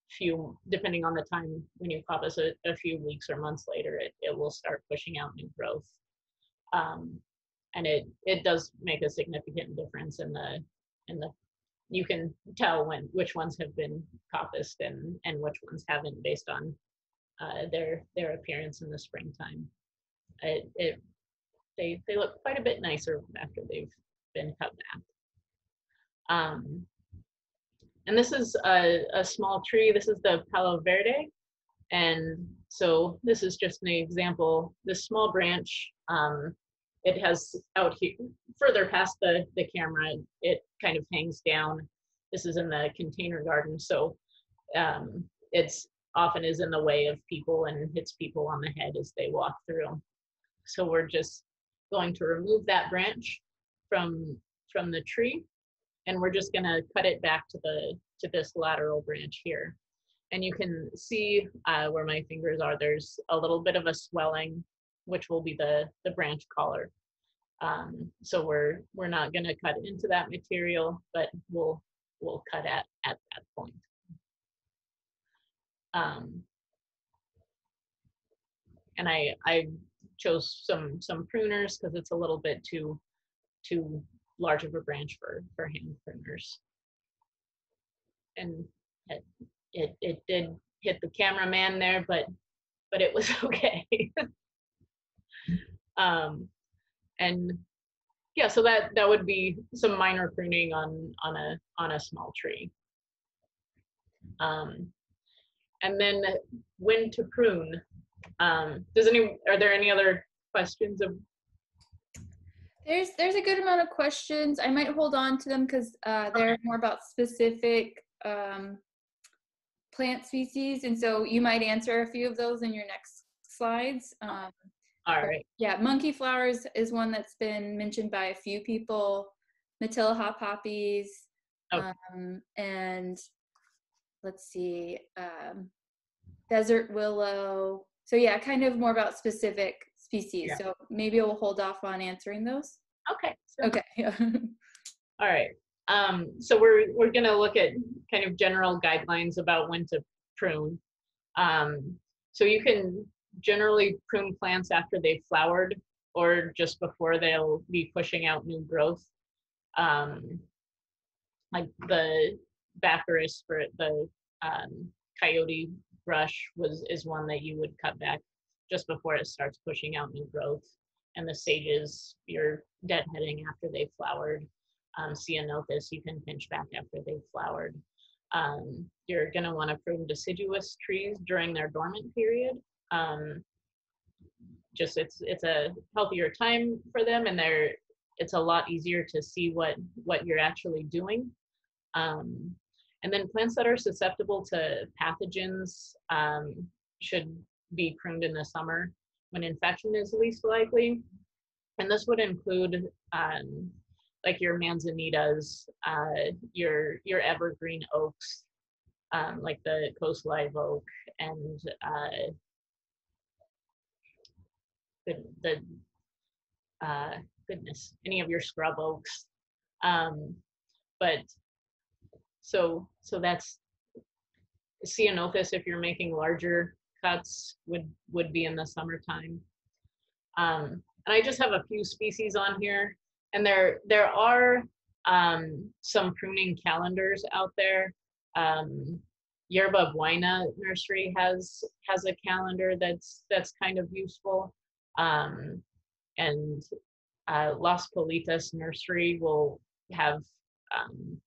S2: few depending on the time when you coppice it a few weeks or months later it, it will start pushing out new growth. Um, and it it does make a significant difference in the in the you can tell when which ones have been coppiced and and which ones haven't based on uh, their their appearance in the springtime. It, it they they look quite a bit nicer after they've been cut back um, and this is a, a small tree. This is the Palo Verde. And so this is just an example. This small branch, um, it has out here, further past the, the camera, it kind of hangs down. This is in the container garden. So um, it's often is in the way of people and hits people on the head as they walk through. So we're just going to remove that branch from, from the tree and we're just gonna cut it back to the to this lateral branch here. And you can see uh, where my fingers are, there's a little bit of a swelling, which will be the, the branch collar. Um, so we're we're not gonna cut into that material, but we'll we'll cut at, at that point. Um, and I I chose some some pruners because it's a little bit too too large of a branch for for hand pruners. And it it, it did hit the cameraman there, but but it was okay. um, and yeah, so that that would be some minor pruning on on a on a small tree. Um, and then when to prune. Um, does any are there any other questions of
S1: There's there's a good amount of questions. I might hold on to them because uh, they're more about specific um, plant species, and so you might answer a few of those in your next slides. Um,
S2: all right?
S1: yeah, monkey flowers is one that's been mentioned by a few people. Matilija poppies,
S2: Okay.
S1: Um, and let's see, um, desert willow. So yeah, kind of more about specific species.
S2: Yeah.
S1: So maybe we'll hold off on answering those.
S2: Okay. so-
S1: Okay. Yeah.
S2: All right. Um, so we're we're gonna look at kind of general guidelines about when to prune. Um, so you can generally prune plants after they've flowered or just before they'll be pushing out new growth. Um, like the Baccharis for the um, coyote brush was is one that you would cut back just before it starts pushing out new growth. And the sages, you're deadheading after they've flowered um, ceanothus you can pinch back after they've flowered. Um, you're going to want to prune deciduous trees during their dormant period. Um, just it's it's a healthier time for them, and they're it's a lot easier to see what what you're actually doing. Um, and then plants that are susceptible to pathogens um, should be pruned in the summer when infection is least likely. And this would include um, like your manzanitas, uh, your your evergreen oaks, um, like the coast live oak, and uh, the the uh, goodness, any of your scrub oaks. Um, but so so that's ceanothus if you're making larger cuts would would be in the summertime. Um, and I just have a few species on here and there there are um, some pruning calendars out there. Um, Yerba Buena Nursery has has a calendar that's that's kind of useful, um, and uh, Las Pilitas Nursery will have um,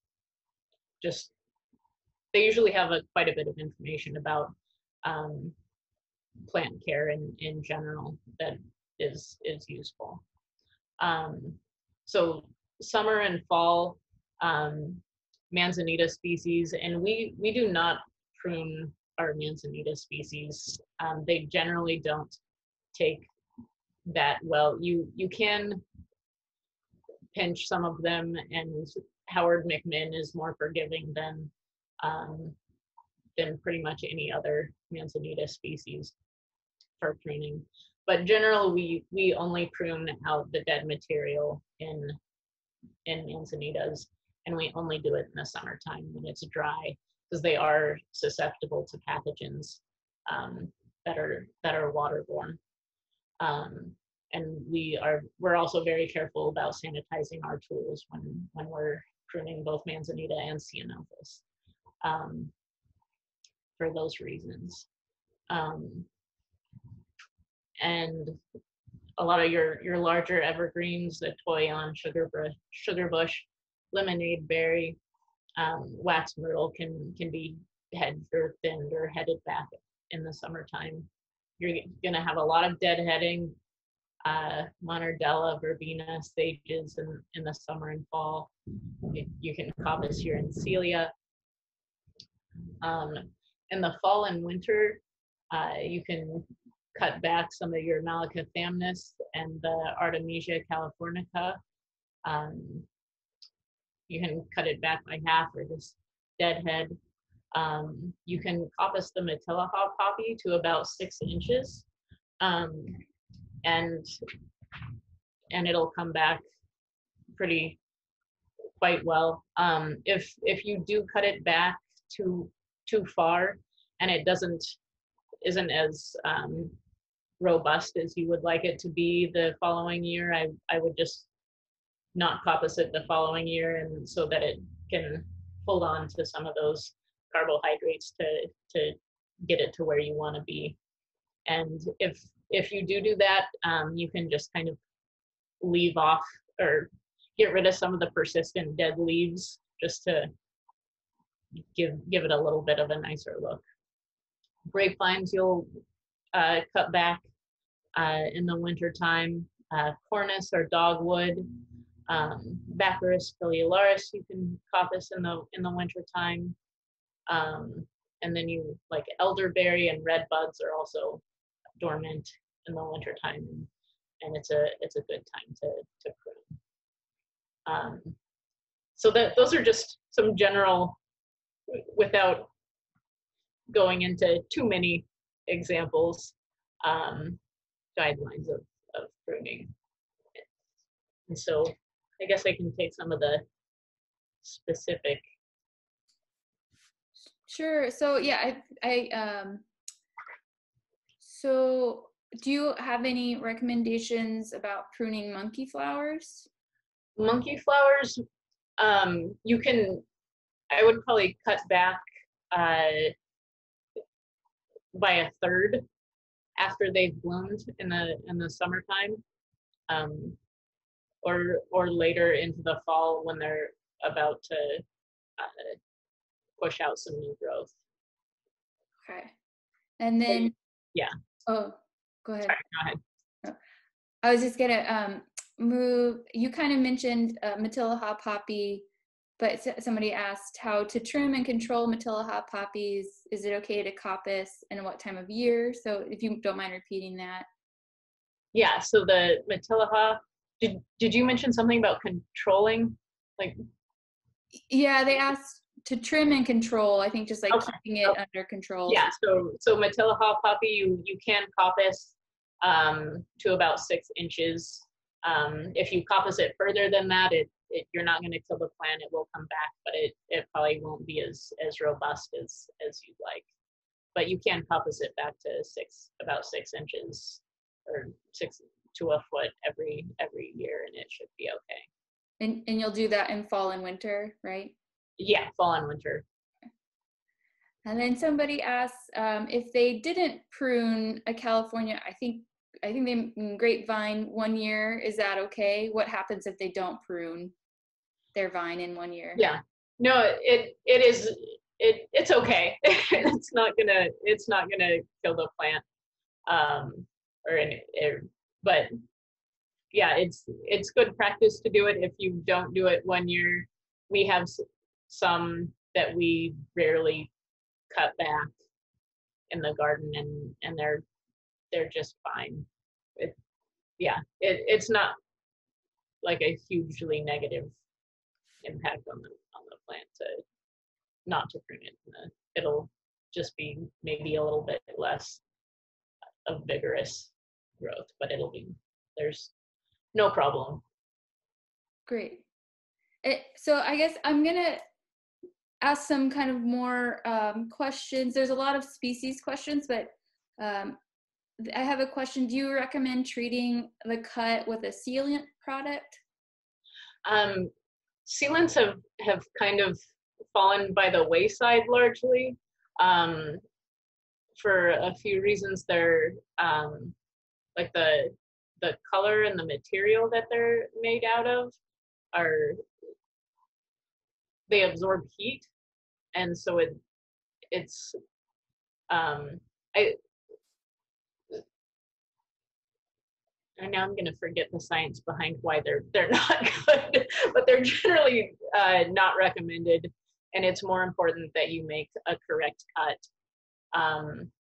S2: just they usually have a, quite a bit of information about um, plant care in in general that is is useful. Um, so summer and fall um, manzanita species, and we we do not prune our manzanita species. Um, they generally don't take that well. You you can pinch some of them, and Howard McMinn is more forgiving than um, than pretty much any other manzanita species for pruning. But generally we we only prune out the dead material in in manzanitas and we only do it in the summertime when it's dry because they are susceptible to pathogens um, that are that are waterborne. Um, and we are we're also very careful about sanitizing our tools when when we're pruning both manzanita and ceanothus um, for those reasons um, and a lot of your your larger evergreens, the toyon, sugar bush, sugar bush, lemonade berry, um, wax myrtle can can be hedged or thinned or headed back in the summertime. You're gonna have a lot of deadheading, uh, monardella, verbena, sages in, in the summer and fall. You, can coppice here Encelia. Um, in the fall and winter, uh, you can cut back some of your Malacothamnus and the Artemisia californica. Um, you can cut it back by half or just deadhead. Um, you can coppice the Matilija poppy to about six inches, um, and and it'll come back pretty quite well. Um, if if you do cut it back too too far and it doesn't isn't as um, robust as you would like it to be the following year, I, I would just not coppice it the following year and so that it can hold on to some of those carbohydrates to, to get it to where you want to be. And if if you do do that, um, you can just kind of leave off or get rid of some of the persistent dead leaves just to give give it a little bit of a nicer look. Grapevines you'll uh, cut back uh, in the winter time. Uh, cornus or dogwood, um, Baccharis pilularis you can coppice in the in the winter time. Um, and then you like elderberry and red buds are also dormant in the winter time, and it's a it's a good time to to prune. Um, so that those are just some general, without going into too many examples, um, guidelines of, of pruning. And so I guess I can take some of the specific.
S1: Sure. So yeah, I, I um, so do you have any recommendations about pruning monkey flowers?
S2: Monkey flowers, um, you can, I would probably cut back uh, by a third after they've bloomed in the in the summertime, um, or or later into the fall when they're about to uh, push out some new growth.
S1: Okay, and then
S2: yeah.
S1: Oh, go ahead.
S2: Sorry, go ahead.
S1: Oh, I was just gonna um, move. You kind of mentioned uh, Matilija poppy but somebody asked how to trim and control Matilija poppies. Is it okay to coppice and what time of year? So if you don't mind repeating that.
S2: Yeah, so the Matilija, did, did you mention something about controlling? Like,
S1: yeah, they asked to trim and control. I think just like okay. keeping it okay. under control.
S2: Yeah, so so Matilija poppy, you you can coppice um, to about six inches. Um, if you coppice it further than that, it it, you're not going to kill the plant. It will come back, but it, it probably won't be as, as robust as, as you'd like. But you can coppice it back to six, about six inches or six to a foot every, every year and it should be okay.
S1: And, and you'll do that in fall and winter, right?
S2: Yeah, fall and winter.
S1: And then somebody asks um, if they didn't prune a California, I think I think they grapevine one year. Is that okay? What happens if they don't prune their vine in one year?
S2: Yeah. No, it it is it it's okay. it's not gonna it's not gonna kill the plant. Um or any it, but yeah, it's it's good practice to do it if you don't do it one year. We have some that we rarely cut back in the garden and and they're they're just fine. It, yeah, it, it's not like a hugely negative impact on the on the plant to not to prune it. Uh, it'll just be maybe a little bit less of vigorous growth, but it'll be there's no problem.
S1: Great. So I guess I'm gonna ask some kind of more um, questions. There's a lot of species questions, but um, I have a question. Do you recommend treating the cut with a sealant product?
S2: Um, sealants have, have kind of fallen by the wayside largely um, for a few reasons. They're um, like the the color and the material that they're made out of are they absorb heat, and so it it's um, I and now I'm going to forget the science behind why they're they're not good, but they're generally uh, not recommended. And it's more important that you make a correct cut um,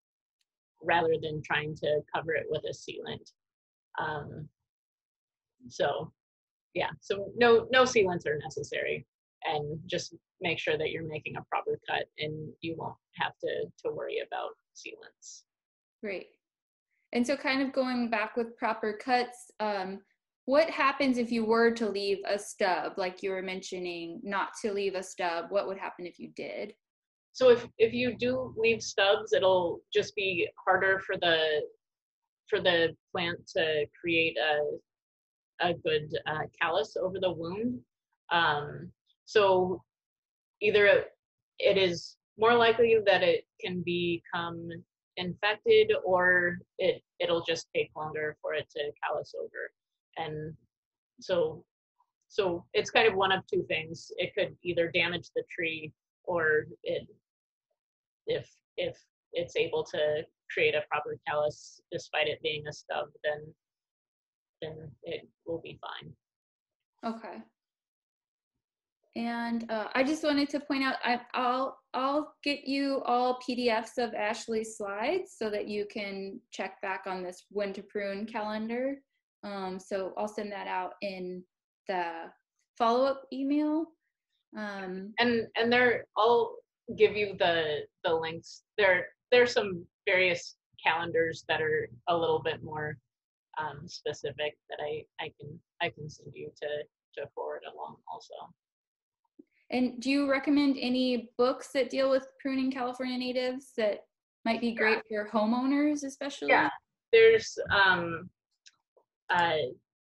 S2: rather than trying to cover it with a sealant. Um, so, yeah, so no no sealants are necessary, and just make sure that you're making a proper cut, and you won't have to to worry about sealants.
S1: Great. And so, kind of going back with proper cuts, um, what happens if you were to leave a stub, like you were mentioning, not to leave a stub? What would happen if you did?
S2: So if if you do leave stubs, it'll just be harder for the for the plant to create a a good uh, callus over the wound. Um, so either it, is more likely that it can become infected or it it'll just take longer for it to callus over. And so so it's kind of one of two things. It could either damage the tree or it if if it's able to create a proper callus despite it being a stub then then it will be fine.
S1: Okay and uh, I just wanted to point out, I, will I'll get you all PDFs of Ashlee's slides so that you can check back on this when to prune calendar. Um, so I'll send that out in the follow-up email. Um,
S2: and and they're I'll give you the the links. There there's some various calendars that are a little bit more um, specific that I I can I can send you to to forward along also.
S1: And do you recommend any books that deal with pruning California natives that might be great for homeowners, especially?
S2: Yeah, there's um, uh,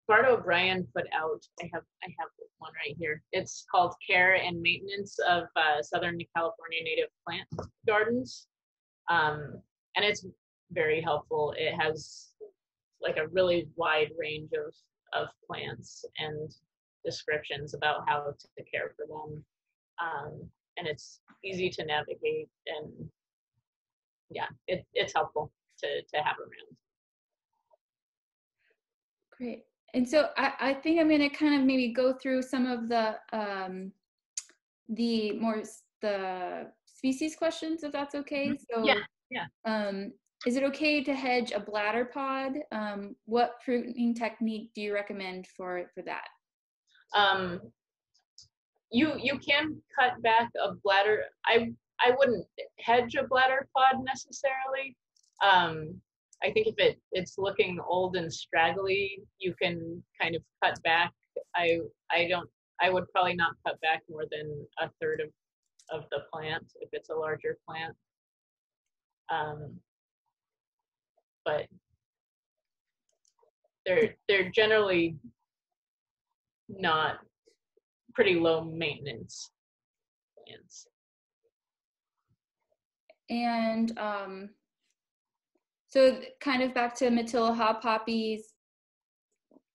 S2: Bart O'Brien put out. I have I have one right here. It's called Care and Maintenance of uh, Southern California Native Plant Gardens, um, and it's very helpful. It has like a really wide range of of plants and descriptions about how to care for them, um, and it's easy to navigate and yeah, it, it's helpful to to have around.
S1: Great. And so I, I think I'm going to kind of maybe go through some of the um, the more the species questions, if that's okay. So
S2: Yeah, yeah.
S1: Um, is it okay to hedge a bladder pod? Um, what pruning technique do you recommend for for that?
S2: um, you you can cut back a bladder. I I wouldn't hedge a bladder pod necessarily. Um, I think if it it's looking old and straggly, you can kind of cut back. I I don't. I would probably not cut back more than a third of of the plant if it's a larger plant. Um, but they're they're generally not pretty low maintenance plants.
S1: And um, so kind of back to Matilija poppies.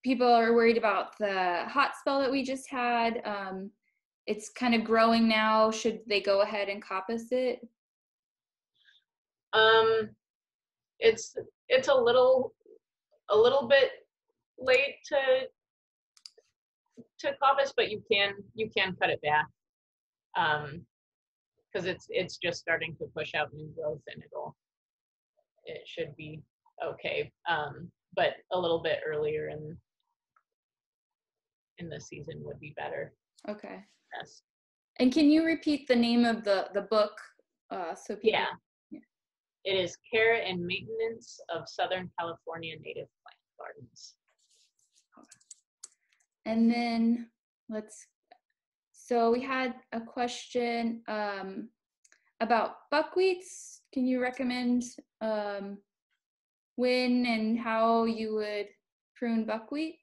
S1: People are worried about the hot spell that we just had. Um, it's kind of growing now. Should they go ahead and coppice it?
S2: Um, it's it's a little a little bit late to to coppice, but you can you can cut it back. Um, because it's it's just starting to push out new growth and it'll it should be okay. Um, but a little bit earlier in in the season would be better.
S1: Okay.
S2: Yes.
S1: And can you repeat the name of the the book uh, so people?
S2: Yeah. It is care and maintenance of Southern California native plant gardens.
S1: And then let's, so we had a question um, about buckwheats. Can you recommend um, when and how you would prune buckwheat?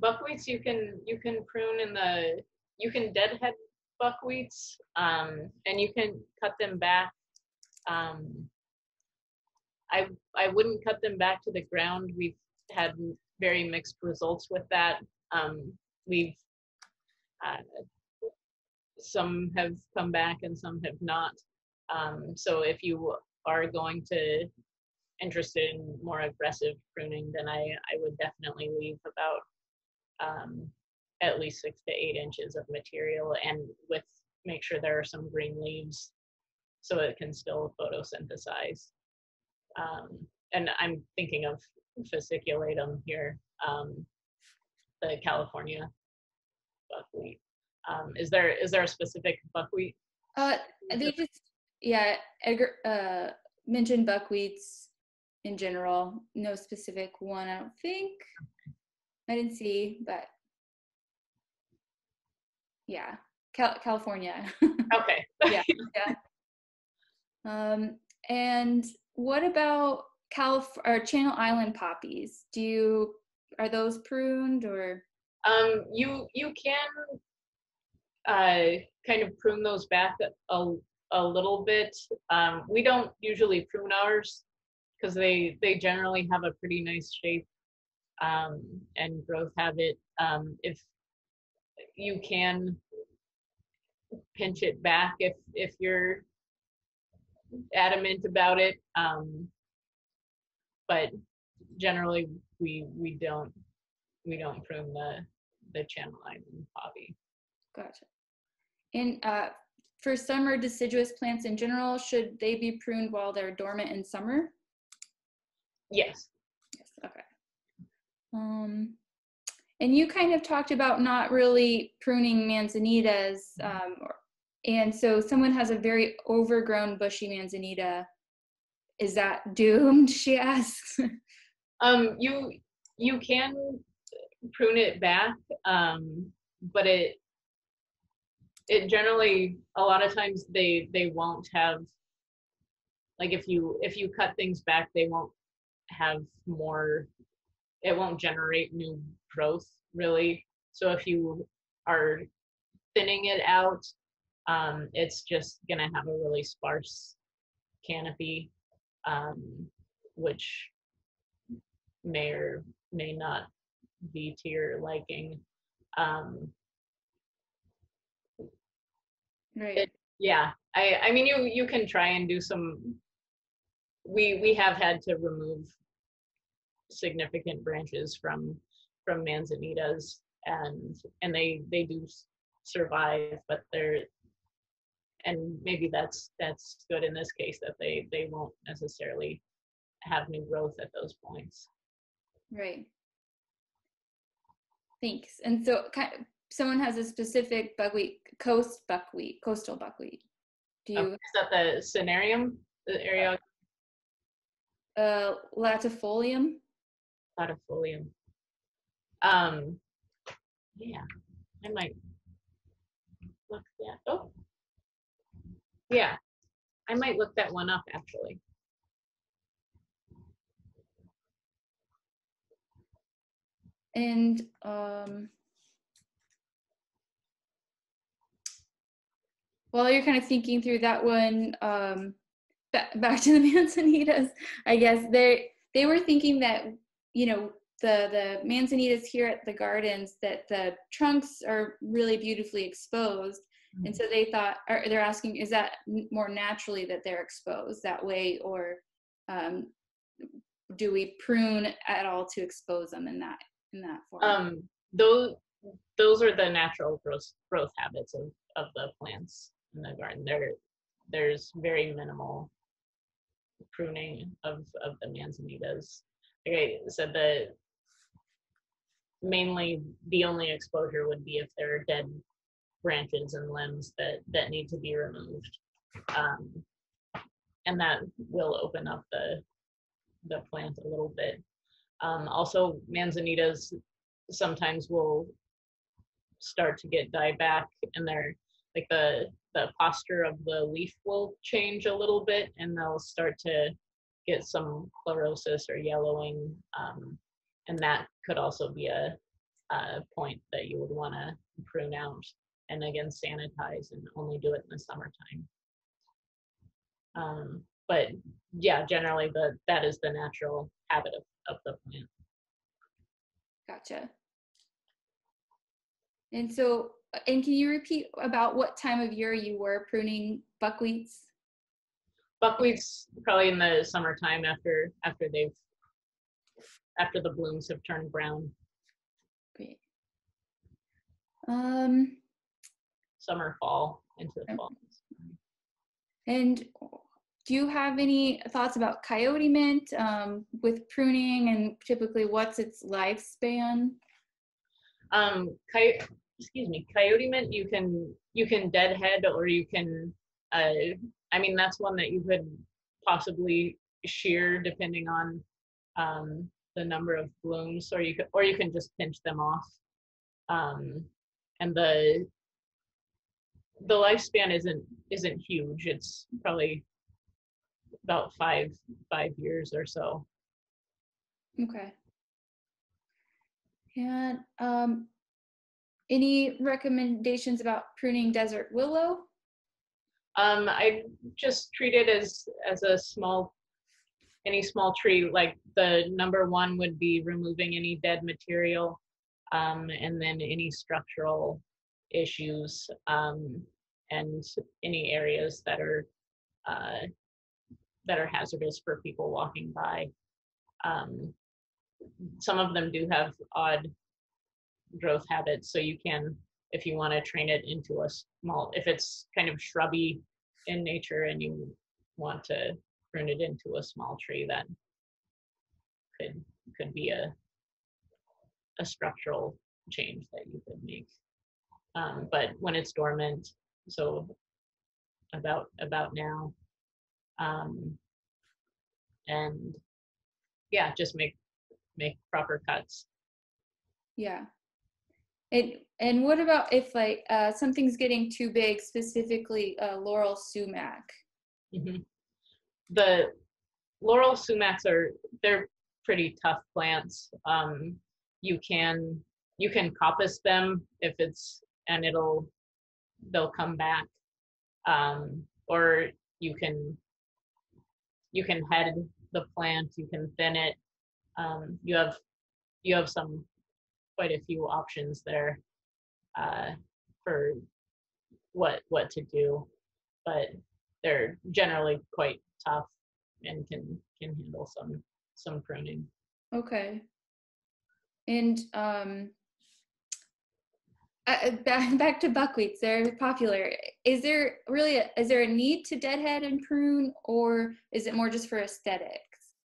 S2: buckwheats you can you can prune in the you can deadhead buckwheats um, and you can cut them back um, I I wouldn't cut them back to the ground we've had very mixed results with that um, we've uh, some have come back and some have not um, so if you are going to interested in more aggressive pruning then I I would definitely leave about um, at least six to eight inches of material and with make sure there are some green leaves so it can still photosynthesize. Um, and I'm thinking of fasciculatum here, um, the California buckwheat. Um, is there is there a specific buckwheat?
S1: Uh, they just, yeah, Edgar uh, mentioned buckwheats in general. No specific one, I don't think. I didn't see, but yeah, Cal- California.
S2: Okay.
S1: yeah, yeah. Um, and what about Calif- or Channel Island poppies? Do you are those pruned or?
S2: Um, you you can uh, kind of prune those back a, a little bit. Um, we don't usually prune ours because they they generally have a pretty nice shape um, and growth habit. Um, if you can pinch it back if if you're adamant about it, um, but generally we we don't we don't prune the the channel island poppy.
S1: Gotcha. And uh, for summer deciduous plants in general, should they be pruned while they're dormant in summer?
S2: Yes.
S1: Yes. Okay. Um, and you kind of talked about not really pruning manzanitas. Um, and so someone has a very overgrown bushy manzanita. Is that doomed? She asks.
S2: um, you you can prune it back, um, but it it generally a lot of times they they won't have like if you if you cut things back they won't have more it won't generate new growth really so if you are thinning it out um, it's just to have a really sparse canopy um, which may or may not be to your liking. Um,
S1: right.
S2: it, yeah i i mean you you can try and do some we we have had to remove significant branches from from manzanitas and and they they do survive but they're and maybe that's that's good in this case that they they won't necessarily have new growth at those points.
S1: Right. Thanks. And so someone has a specific buckwheat coast buckwheat coastal buckwheat. Do you
S2: oh, is that the cinereum the area?
S1: Uh latifolium
S2: latifolium um yeah i might look that oh yeah i might look that one up actually.
S1: And um while you're kind of thinking through that one um back, to the manzanitas i guess they they were thinking that you know the the manzanitas here at the gardens that the trunks are really beautifully exposed mm-hmm. and so they thought or they're asking is that more naturally that they're exposed that way or um, do we prune at all to expose them in that in that form?
S2: Um those those are the natural growth growth habits of of the plants in the garden. There there's very minimal pruning of of the manzanitas like i said the mainly the only exposure would be if there are dead branches and limbs that that need to be removed. Um, and that will open up the the plant a little bit. Um, also manzanitas sometimes will start to get dieback and they're like the the posture of the leaf will change a little bit and they'll start to get some chlorosis or yellowing um, and that could also be a, a point that you would want to prune out and again sanitize and only do it in the summertime um, but yeah generally the that is the natural habit of, of the plant
S1: gotcha and so and can you repeat about what time of year you were pruning buckwheats
S2: buckwheats probably in the summertime after after they've after the blooms have turned brown.
S1: Great. Um,
S2: Summer, fall, into the fall.
S1: And do you have any thoughts about coyote mint um, with pruning and typically what's its lifespan?
S2: Um, coyote, excuse me, coyote mint you can you can deadhead or you can uh, I mean that's one that you could possibly shear depending on um, the number of blooms, or you could, or you can just pinch them off. Um, and the the lifespan isn't isn't huge. It's probably about five five years or so.
S1: Okay. And um, any recommendations about pruning desert willow?
S2: Um, I just treat it as as a small any small tree, like the number one would be removing any dead material um, and then any structural issues um, and any areas that are uh, that are hazardous for people walking by. Um, some of them do have odd growth habits, so you can, if you want to train it into a small, if it's kind of shrubby in nature and you want to prune it into a small tree that could could be a a structural change that you could make. Um, but when it's dormant, so about about now, um, and yeah, just make make proper cuts.
S1: Yeah. It, and what about if like uh, something's getting too big, specifically uh, laurel sumac?
S2: Mm-hmm. The laurel sumacs are they're pretty tough plants. Um, you can you can coppice them if it's and it'll they'll come back. Um, or you can you can head the plant, you can thin it. Um, you have you have some quite a few options there uh, for what what to do, but they're generally quite tough and can can handle some some pruning.
S1: Okay. And um, uh, back back to buckwheats, they're popular. Is there really a, is there a need to deadhead and prune, or is it more just for aesthetics?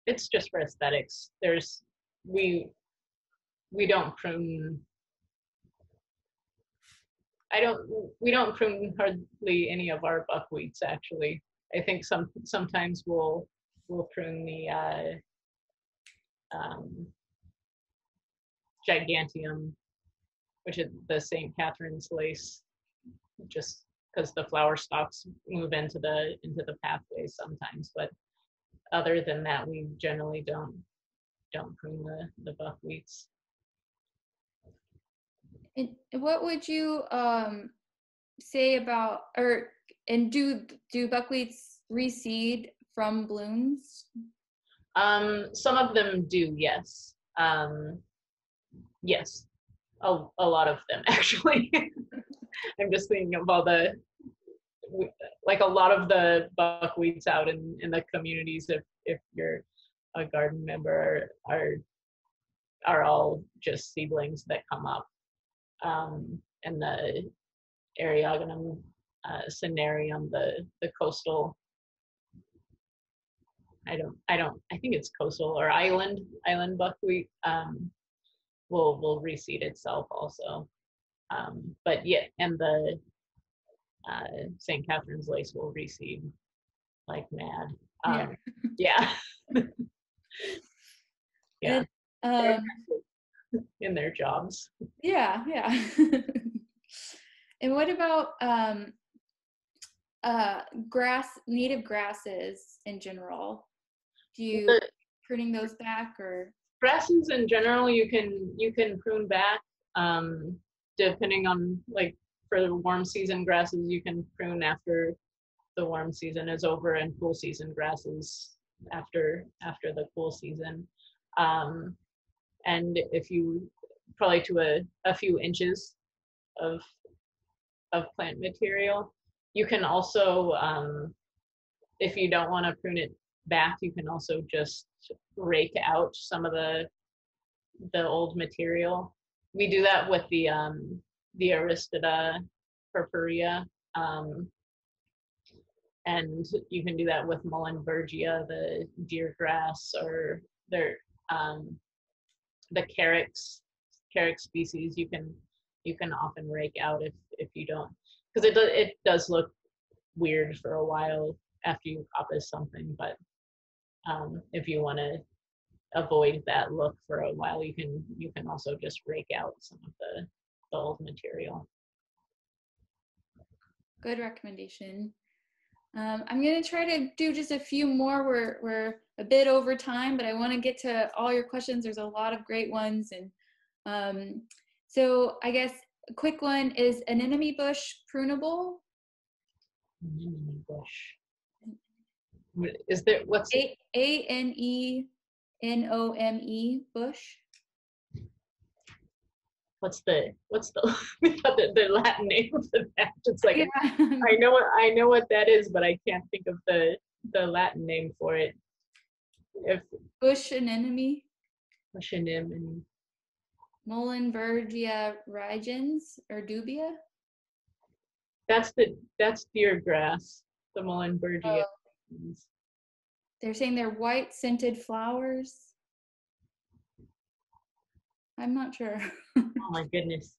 S2: It's just for aesthetics. There's we we don't prune. I don't. We don't prune hardly any of our buckwheats. Actually, I think some sometimes we'll we'll prune the uh, um, giganteum, which is the St. Catherine's lace, just because the flower stalks move into the into the pathways sometimes. But other than that, we generally don't don't prune the the buckwheats.
S1: And what would you um, say about or and do do buckwheats reseed from blooms?
S2: Um, some of them do, yes. Um, yes, a, a lot of them actually. I'm just thinking of all the like a lot of the buckwheats out in in the communities. If if you're a garden member, are are all just seedlings that come up um, and the Eriogonum uh, cinereum, the the coastal. I don't, I don't, I think it's coastal or island, island buckwheat um, will will reseed itself also. Um, but yeah, and the uh, St. Catherine's lace will reseed like mad. Um, yeah. yeah. yeah. Um, in their jobs.
S1: Yeah, yeah. and what about um, uh, grass, native grasses in general? Do you the, pruning those back or?
S2: Grasses in general, you can you can prune back um, depending on like for the warm season grasses, you can prune after the warm season is over, and cool season grasses after after the cool season. Um, and if you probably to a, a few inches of of plant material. You can also, um, if you don't want to prune it back, you can also just rake out some of the the old material. We do that with the um, the Aristida purpurea, um, and you can do that with Muhlenbergia, the deer grass, or their um, the carex carex species you can you can often rake out if if you don't because it does it does look weird for a while after you coppice something but um, if you want to avoid that look for a while you can you can also just rake out some of the, the old material
S1: good recommendation um, i'm going to try to do just a few more we're, we're a bit over time but i want to get to all your questions there's a lot of great ones and um, so I guess a quick one is anemone bush prunable?
S2: Anemone bush. Is there what's
S1: A A N E N O M E bush?
S2: What's the what's the the, the Latin name for that? It's like yeah. I know what I know what that is, but I can't think of the the Latin name for it. If
S1: bush anemone.
S2: Bush anemone.
S1: Muhlenbergia rigens or dubia?
S2: That's the that's deer grass, the Muhlenbergia. Oh.
S1: They're saying they're white scented flowers. I'm not sure.
S2: oh my goodness.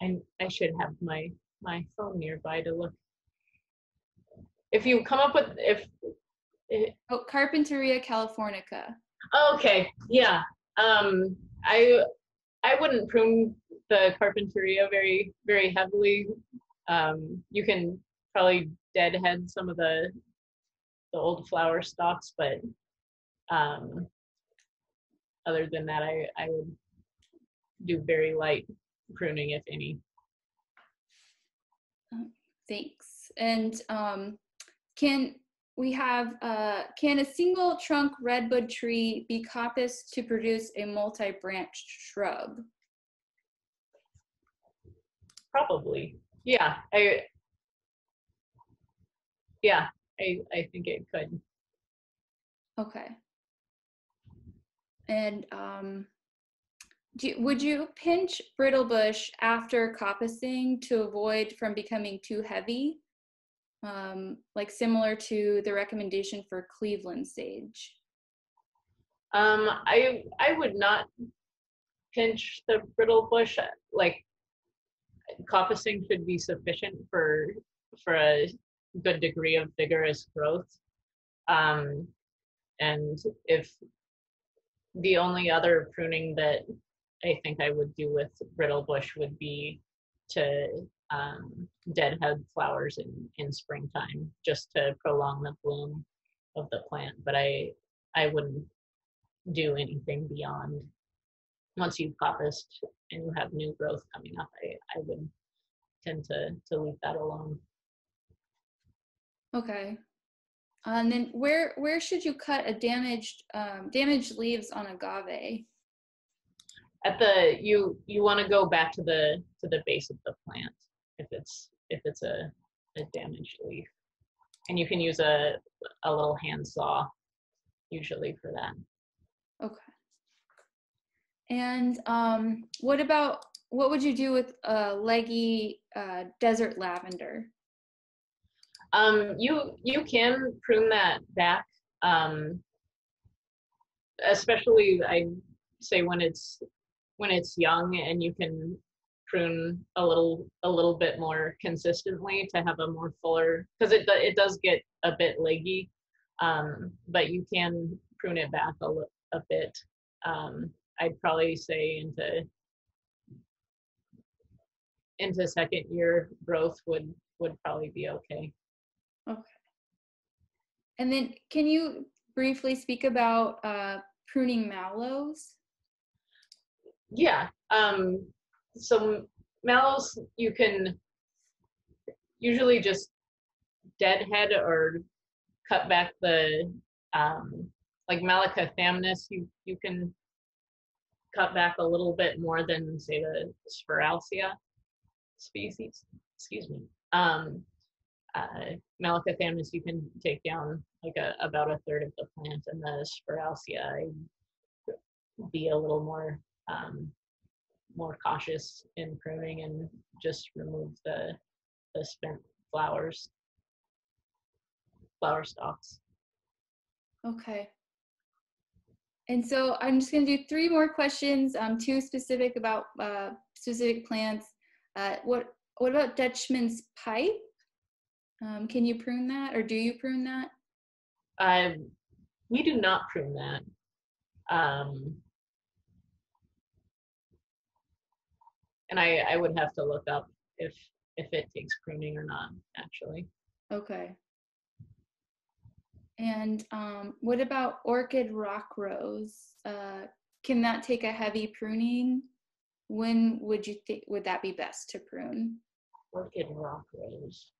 S2: I I should have my my phone nearby to look. If you come up with if, if
S1: oh, Carpenteria californica.
S2: Okay, yeah. Um, I I wouldn't prune the Carpenteria very very heavily. Um, you can probably deadhead some of the the old flower stalks, but um, other than that, I I would do very light pruning, if any.
S1: Thanks. And um, can we have, uh, can a single trunk redwood tree be coppiced to produce a multi-branched shrub?
S2: Probably. Yeah. I, yeah, I, I think it could.
S1: Okay. And um, do, would you pinch brittle bush after coppicing to avoid from becoming too heavy? Um, like similar to the recommendation for Cleveland sage?
S2: Um, I I would not pinch the brittle bush. Like coppicing should be sufficient for for a good degree of vigorous growth. Um, and if the only other pruning that I think I would do with brittle bush would be to um, deadhead flowers in, in springtime just to prolong the bloom of the plant. But I I wouldn't do anything beyond once you've coppiced and you have new growth coming up. I, I would tend to to leave that alone.
S1: Okay. and then where where should you cut a damaged um, damaged leaves on agave?
S2: at the you you want to go back to the to the base of the plant if it's if it's a, a damaged leaf and you can use a a little hand saw usually for that
S1: okay and um what about what would you do with a leggy uh, desert lavender
S2: um you you can prune that back um especially i say when it's when it's young and you can prune a little a little bit more consistently to have a more fuller because it it does get a bit leggy um, but you can prune it back a, a bit. Um, i'd probably say into into second year growth would would probably be okay
S1: okay and then can you briefly speak about uh, pruning mallows
S2: yeah. Um, so mallows you can usually just deadhead or cut back the um, like Malacothamnus. You you can cut back a little bit more than say the Sphaeralcea species. Excuse me. Um, uh, you can take down like a, about a third of the plant, and the Sphaeralcea be a little more um, more cautious in pruning and just remove the the spent flowers, flower stalks.
S1: Okay. And so I'm just going to do three more questions, um, two specific about uh, specific plants. Uh, what what about Dutchman's pipe? Um, can you prune that, or do you prune that?
S2: Um, we do not prune that. Um, and I, I would have to look up if if it takes pruning or not actually.
S1: Okay. And um, what about orchid rock rose uh, can that take a heavy pruning? When would you think would that be best to prune?
S2: Orchid rock rose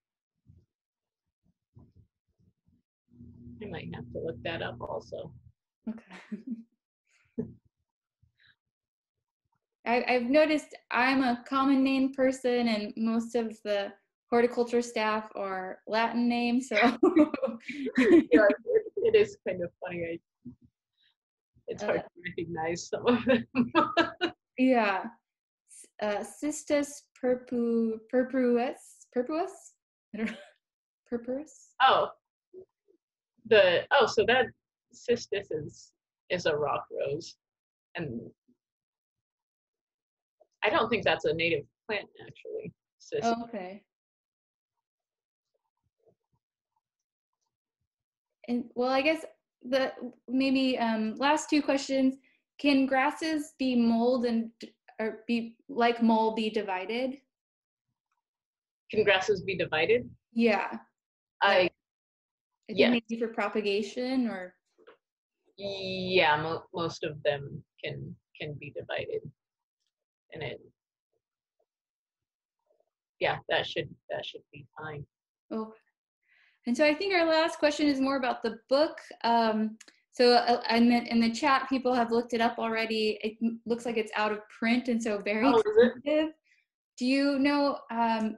S2: i might have to look that up also
S1: okay I, I've noticed I'm a common name person, and most of the horticulture staff are Latin names. So
S2: yeah, it, is kind of funny. I, it's hard uh, to recognize some of them.
S1: yeah, uh, Cistus purpu purpuus purpuus. I don't know. Purpurus.
S2: Oh, the oh, so that cistus is is a rock rose, and I don't think that's a native plant actually. Cis.
S1: Oh, okay. And well, I guess the maybe um, last two questions. Can grasses be mold and or be like mold be divided?
S2: Can grasses be divided?
S1: Yeah.
S2: I
S1: I think
S2: Yes.
S1: maybe for propagation or
S2: yeah, mo- most of them can can be divided, and it yeah, that should that should be fine.
S1: Oh, and so I think our last question is more about the book. Um, so uh, in the in the chat, people have looked it up already. It looks like it's out of print, and so very
S2: Oh,
S1: expensive. Do you know? Um,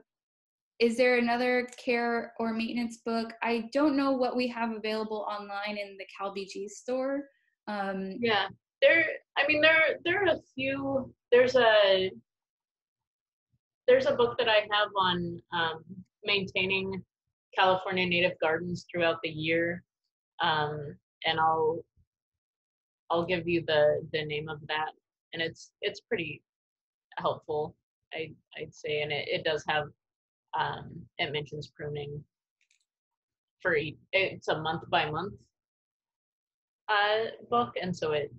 S1: is there another care or maintenance book? I don't know what we have available online in the CalBG store. Um,
S2: Yeah, there. I mean, there there are a few. There's a there's a book that I have on um, maintaining California native gardens throughout the year, um, and I'll I'll give you the the name of that, and it's it's pretty helpful. I I'd say, and it, it does have um, it mentions pruning for each. It's a month by month uh, book, and so it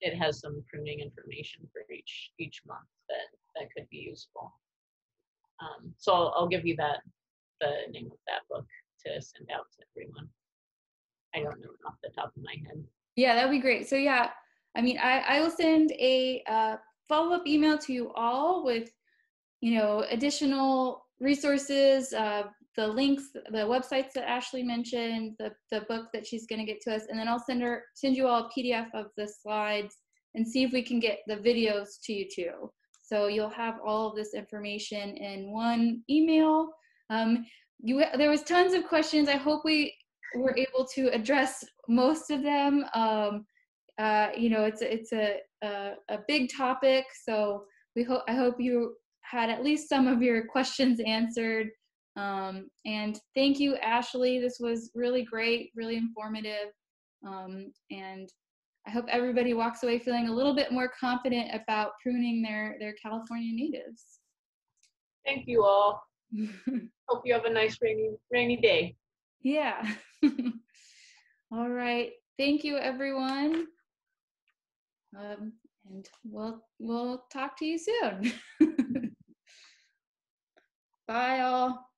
S2: it has some pruning information for each each month that that could be useful. Um, so I'll, I'll give you that the name of that book to send out to everyone. I don't know off the top of my head.
S1: Yeah, that would be great. So yeah, I mean, I, I will send a uh, follow-up email to you all with, you know, additional resources, uh, the links, the websites that Ashlee mentioned, the, the book that she's going to get to us, and then I'll send her send you all a PDF of the slides and see if we can get the videos to you too. So you'll have all of this information in one email. Um, you there was tons of questions. I hope we were able to address most of them. Um, uh, you know, it's a, it's a, a a big topic, so we hope I hope you had at least some of your questions answered. Um, and thank you, Ashlee. This was really great, really informative, um, and I hope everybody walks away feeling a little bit more confident about pruning their their California natives.
S2: Thank you all. Hope you have a nice rainy rainy day.
S1: yeah. All right. Thank you, everyone. Um, and we'll we'll talk to you soon. Bye, all.